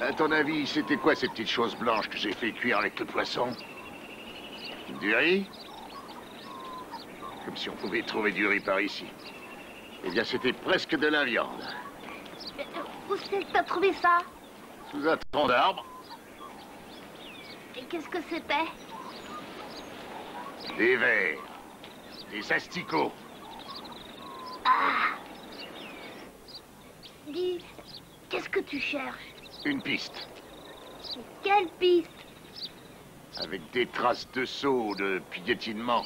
À ton avis, c'était quoi ces petites choses blanches que j'ai fait cuire avec le poisson? Du riz? Comme si on pouvait trouver du riz par ici. Eh bien, c'était presque de la viande. Où c'est que t'as trouvé ça Sous un tronc d'arbre, Et qu'est-ce que c'était des vers, des asticots. Ah Dis, qu'est-ce que tu cherches Une piste, Quelle piste avec des traces de saut, de piétinement.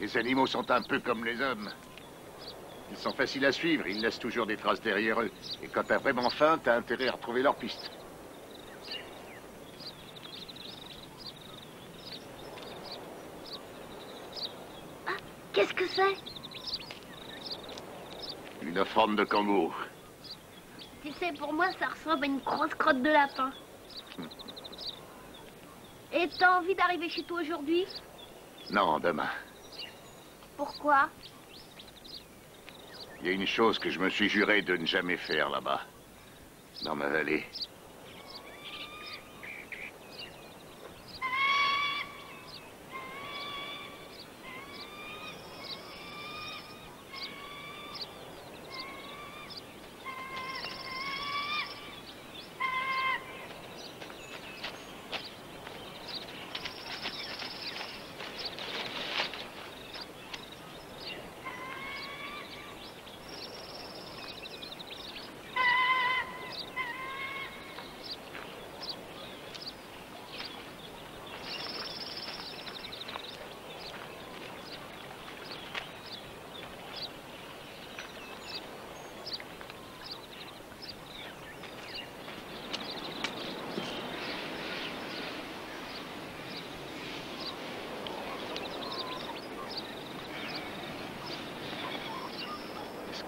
Les animaux sont un peu comme les hommes. Ils sont faciles à suivre, ils laissent toujours des traces derrière eux. Et quand t'as vraiment faim, t'as intérêt à retrouver leur piste. Qu'est-ce que c'est? Une offrande de kangourou. Tu sais, pour moi, ça ressemble à une grosse crotte de lapin. [LAUGHS] Et t'as envie d'arriver chez toi aujourd'hui? Non, demain. Pourquoi? Il y a une chose que je me suis juré de ne jamais faire là-bas. Dans ma vallée.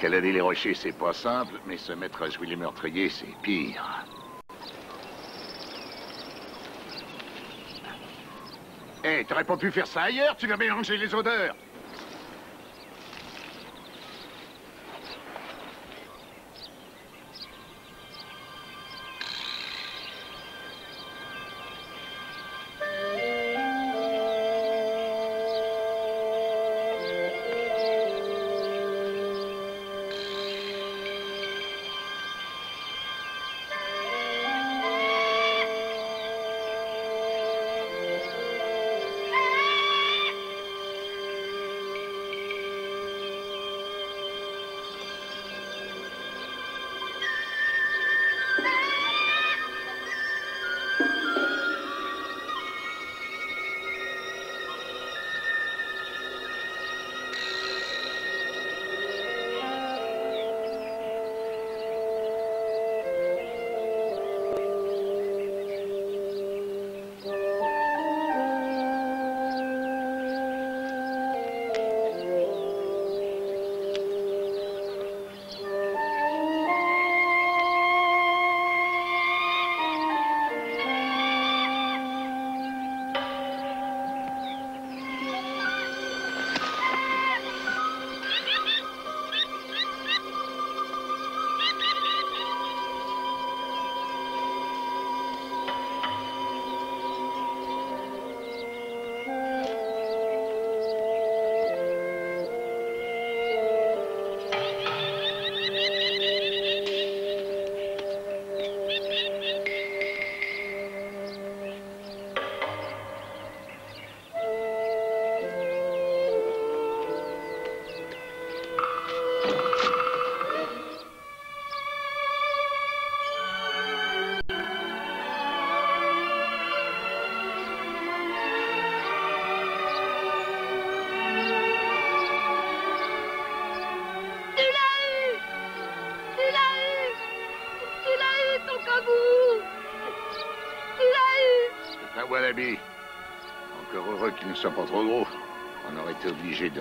Escalader les rochers, c'est pas simple, mais se mettre à jouer les meurtriers, c'est pire. Hé, t'aurais pas pu faire ça ailleurs, tu vas mélanger les odeurs.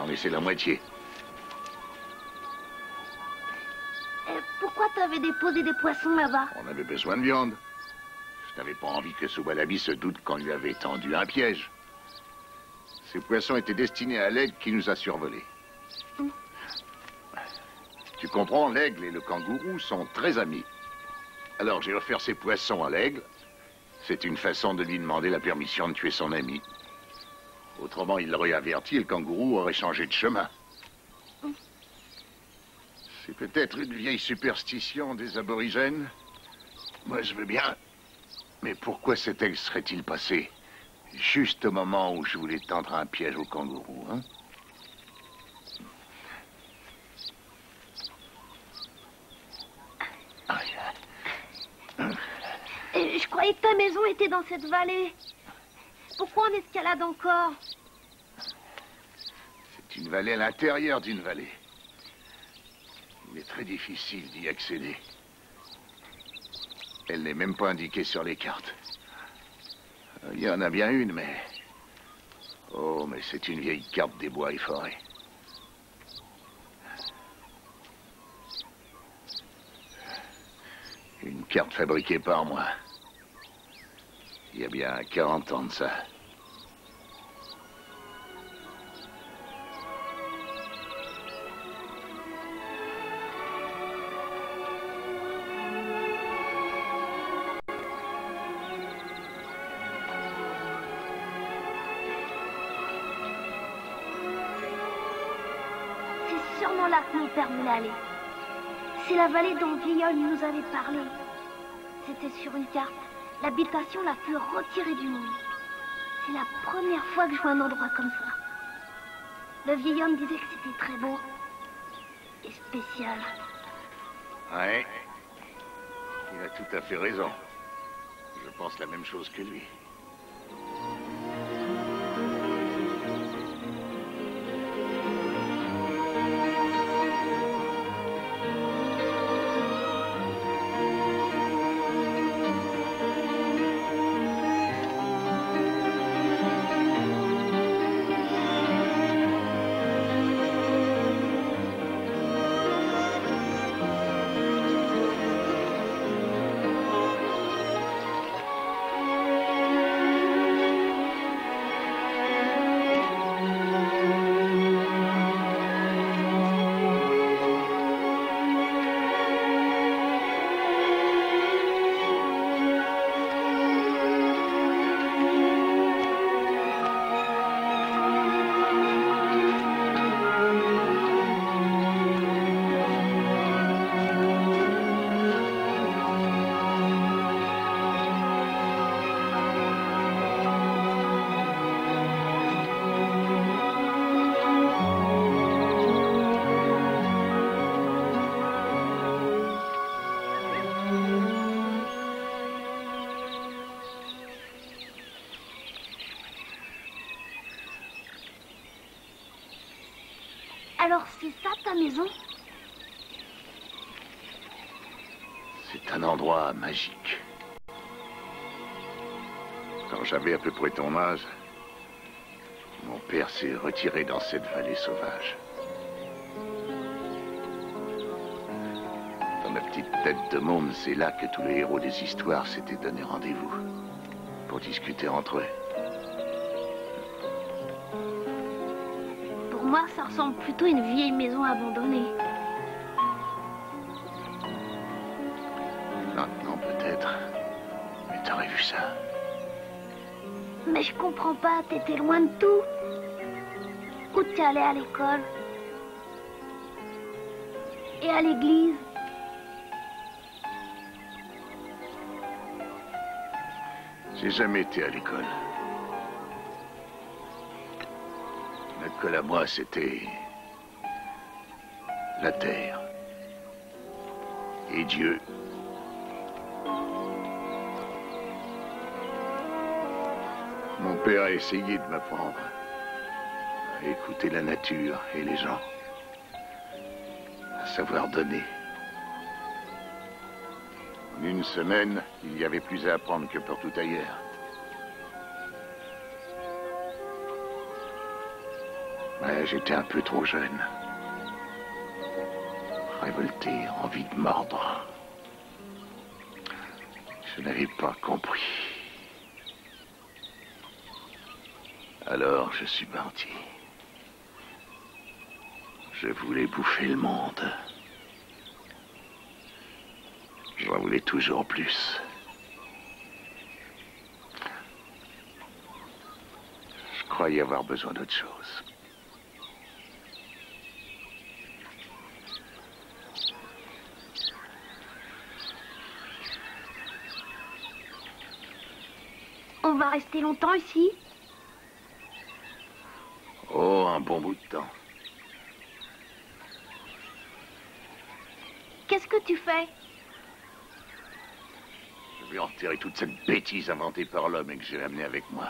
D'en laisser la moitié. Eh, avez déposé des poissons là-bas On avait besoin de viande. Je n'avais pas envie que Soubalabi se doute qu'on lui avait tendu un piège. Ces poissons étaient destinés à l'aigle qui nous a survolés. Tu comprends, l'aigle et le kangourou sont très amis. Alors j'ai offert ces poissons à l'aigle. C'est une façon de lui demander la permission de tuer son ami. Autrement, il l'aurait averti et le kangourou aurait changé de chemin. C'est peut-être une vieille superstition des aborigènes. Moi, je veux bien. Mais pourquoi cet aigle serait-il passé juste au moment où je voulais tendre un piège au kangourou, hein? Je croyais que ta maison était dans cette vallée. Pourquoi on escalade encore? Vallée à l'intérieur d'une vallée. Il est très difficile d'y accéder. Elle n'est même pas indiquée sur les cartes. Il y en a bien une, mais... Oh, mais c'est une vieille carte des bois et forêts. Une carte fabriquée par moi. Il y a bien 40 ans de ça. La vallée dont Vieillol nous avait parlé. C'était sur une carte l'habitation la plus retirée du monde. C'est la première fois que je vois un endroit comme ça. Le vieil homme disait que c'était très beau et spécial. Ouais. Il a tout à fait raison. Je pense la même chose que lui. Maison C'est un endroit magique. Quand j'avais à peu près ton âge, mon père s'est retiré dans cette vallée sauvage. Dans ma petite tête de môme, c'est là que tous les héros des histoires s'étaient donné rendez-vous pour discuter entre eux. Ressemble plutôt à une vieille maison abandonnée. Maintenant, peut-être. Mais t'aurais vu ça. Mais je comprends pas, t'étais loin de tout. Où t'es allé à l'école? Et à l'église? J'ai jamais été à l'école. À moi, c'était la terre et Dieu. Mon père a essayé de m'apprendre à écouter la nature et les gens, à savoir donner. En une semaine, il y avait plus à apprendre que partout ailleurs. J'étais un peu trop jeune. Révolté, envie de mordre. Je n'avais pas compris. Alors je suis parti. Je voulais bouffer le monde. J'en voulais toujours plus. Je croyais avoir besoin d'autre chose. Va rester longtemps ici Oh, un bon bout de temps. Qu'est-ce que tu fais Je vais enterrer toute cette bêtise inventée par l'homme et que j'ai amenée avec moi.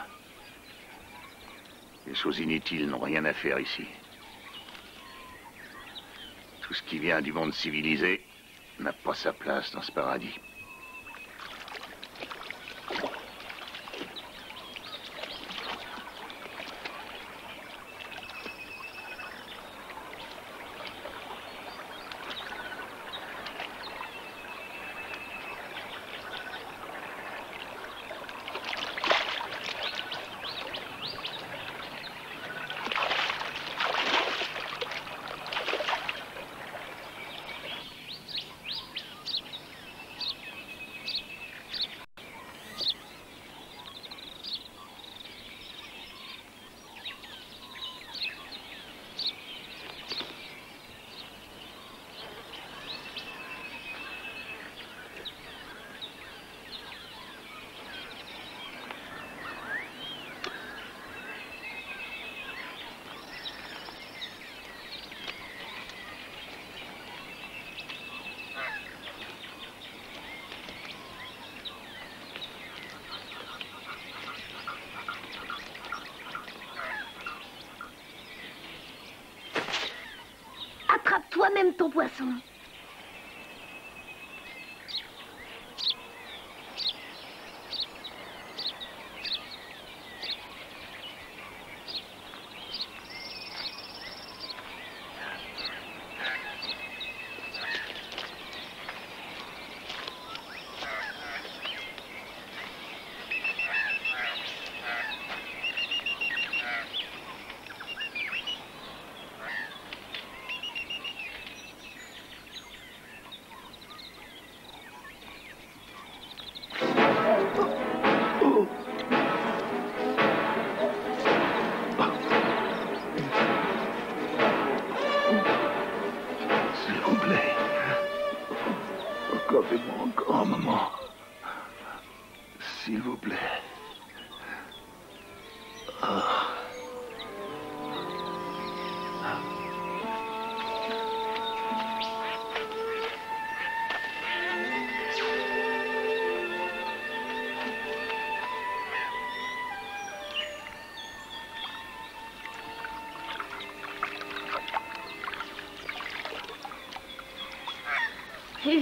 Les choses inutiles n'ont rien à faire ici. Tout ce qui vient du monde civilisé n'a pas sa place dans ce paradis. Attrape toi-même ton poisson.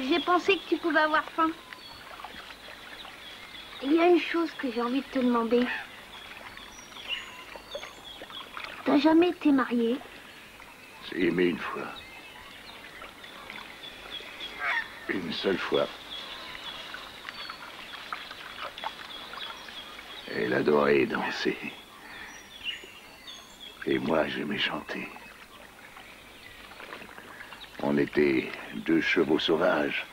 J'ai pensé que tu pouvais avoir faim. Il y a une chose que j'ai envie de te demander. T'as jamais été marié? J'ai aimé une fois. Une seule fois. Elle adorait danser. Et moi, j'aimais chanter. On était deux chevaux sauvages.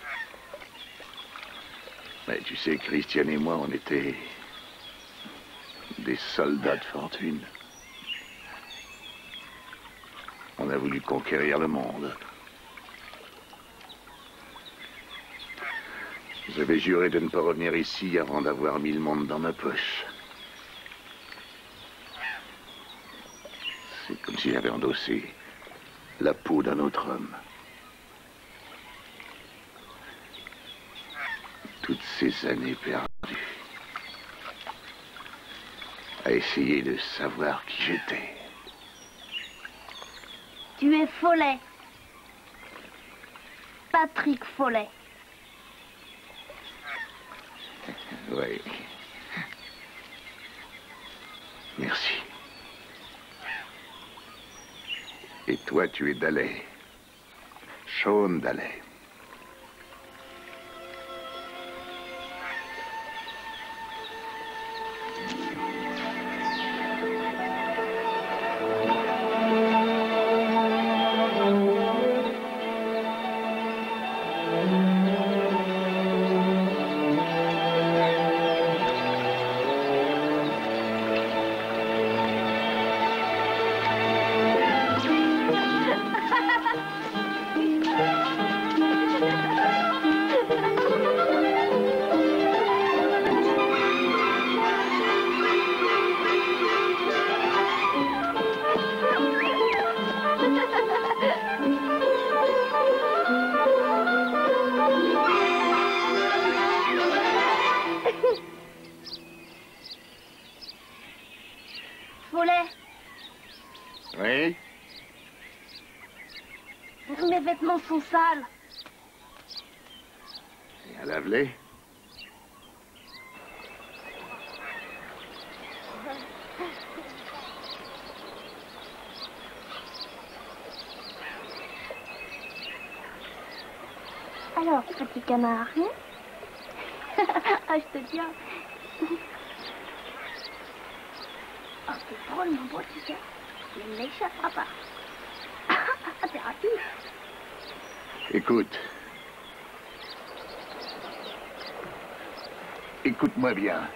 Mais tu sais, Christiane et moi, on était des soldats de fortune. On a voulu conquérir le monde. J'avais juré de ne pas revenir ici avant d'avoir mis le monde dans ma poche. C'est comme si j'avais endossé la peau d'un autre homme. Toutes ces années perdues à essayer de savoir qui j'étais. Tu es Follet. Patrick Follet. Oui. Merci. Et toi, tu es Dallet. Sean Dallet. Sont sales. Et à lave-les. Alors, petit canard, hein [LAUGHS] Ah, je te tiens. Oh, t'es drôlement beau, tu sais. Tu ne pas. [LAUGHS] Ah, t'es rapide. Écoute. Écoute-moi bien.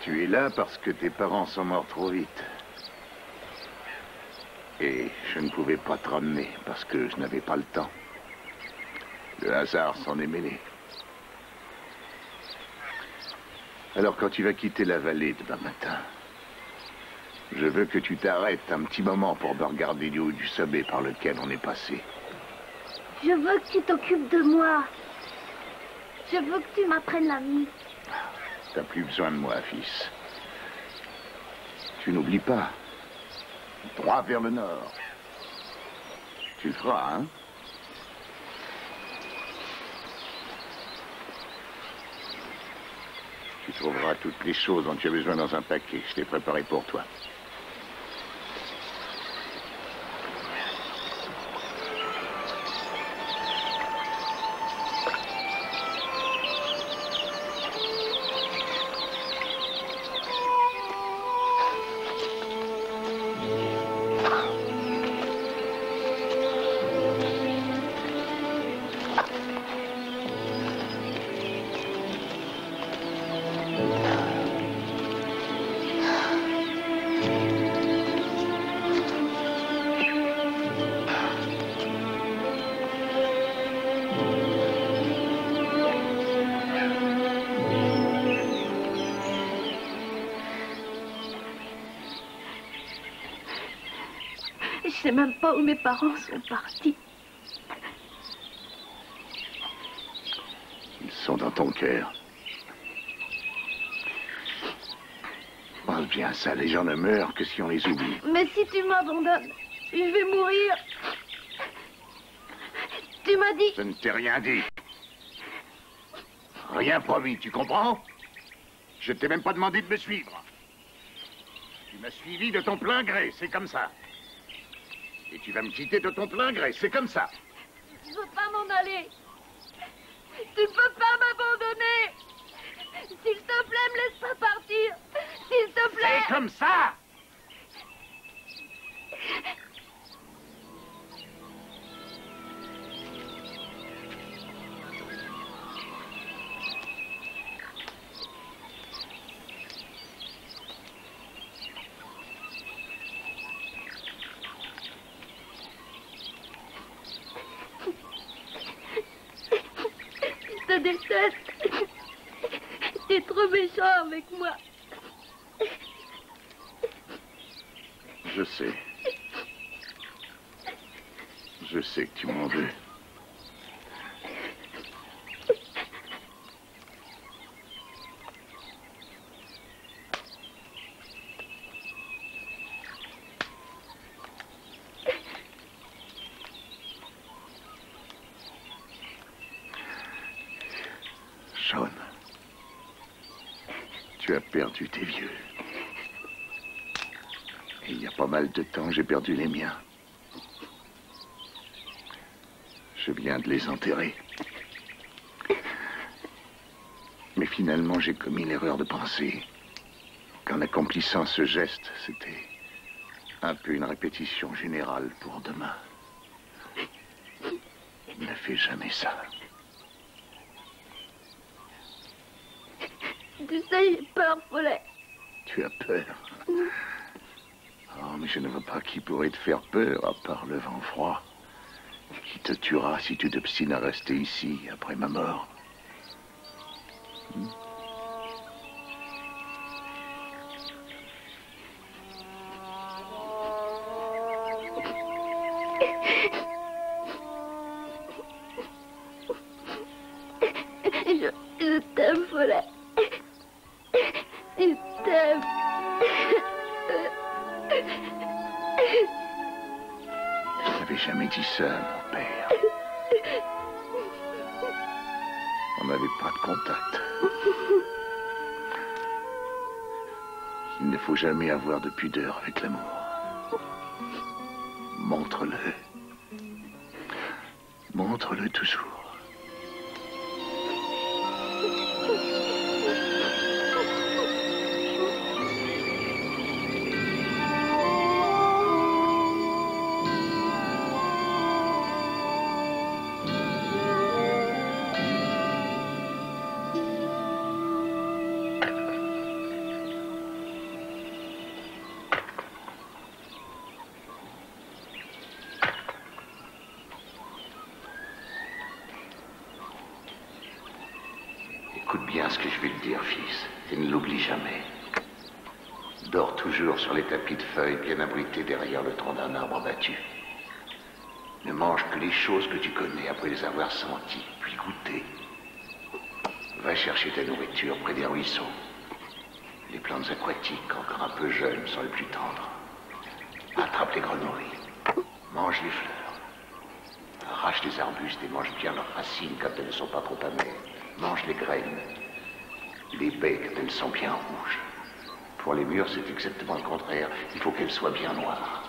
Tu es là parce que tes parents sont morts trop vite. Et je ne pouvais pas te ramener parce que je n'avais pas le temps. Le hasard s'en est mêlé. Alors quand tu vas quitter la vallée demain matin, je veux que tu t'arrêtes un petit moment pour me regarder du haut du sommet par lequel on est passé. Je veux que tu t'occupes de moi. Je veux que tu m'apprennes la vie. T'as plus besoin de moi, fils. Tu n'oublies pas. Droit vers le nord. Tu le feras, hein? Tu trouveras toutes les choses dont tu as besoin dans un paquet. Je t'ai préparé pour toi. Pas où mes parents sont partis. Ils sont dans ton cœur. Pense bien ça, les gens ne meurent que si on les oublie. Mais si tu m'abandonnes, je vais mourir. Tu m'as dit... Je ne t'ai rien dit. Rien promis, tu comprends? Je t'ai même pas demandé de me suivre. Tu m'as suivi de ton plein gré, c'est comme ça. Et tu vas me quitter de ton plein gré, c'est comme ça. Je veux pas m'en aller. Tu ne peux pas m'abandonner. S'il te plaît, me laisse pas partir. S'il te plaît. C'est comme ça Je te déteste. Tu es trop méchant avec moi. Je sais. Je sais que tu m'en veux. Sean, tu as perdu tes vieux. Et il y a pas mal de temps, j'ai perdu les miens. Je viens de les enterrer. Mais finalement, j'ai commis l'erreur de penser qu'en accomplissant ce geste, c'était un peu une répétition générale pour demain. Ne fais jamais ça. Tu sais, j'ai peur, Follet. Tu as peur. Oh, mais je ne vois pas qui pourrait te faire peur à part le vent froid. Qui te tuera si tu t'obstines à rester ici après ma mort? Hmm? Montre-le toujours. Les choses que tu connais après les avoir senties, puis goûtées. Va chercher ta nourriture près des ruisseaux. Les plantes aquatiques, encore un peu jeunes, sont les plus tendres. Attrape les grenouilles. Mange les fleurs. Arrache les arbustes et mange bien leurs racines quand elles ne sont pas trop amères. Mange les graines. Les baies quand elles sont bien rouges. Pour les murs, c'est exactement le contraire. Il faut qu'elles soient bien noires.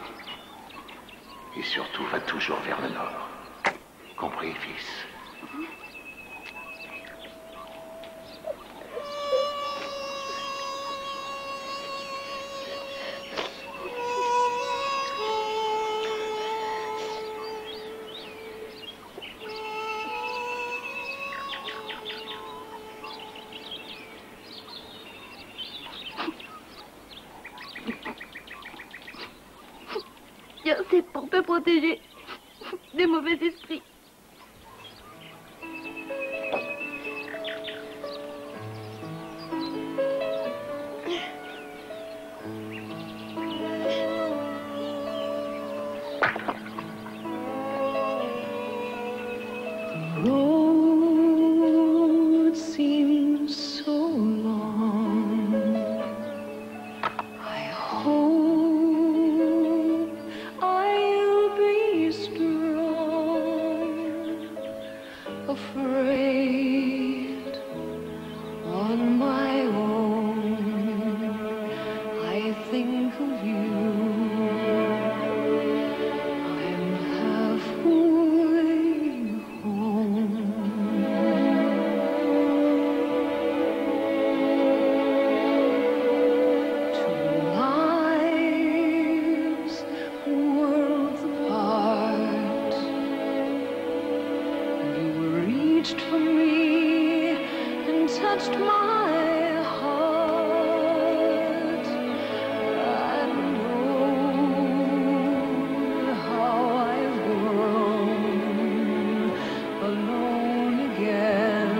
Et surtout, va toujours vers le nord. Compris, fils again,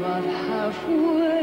but halfway.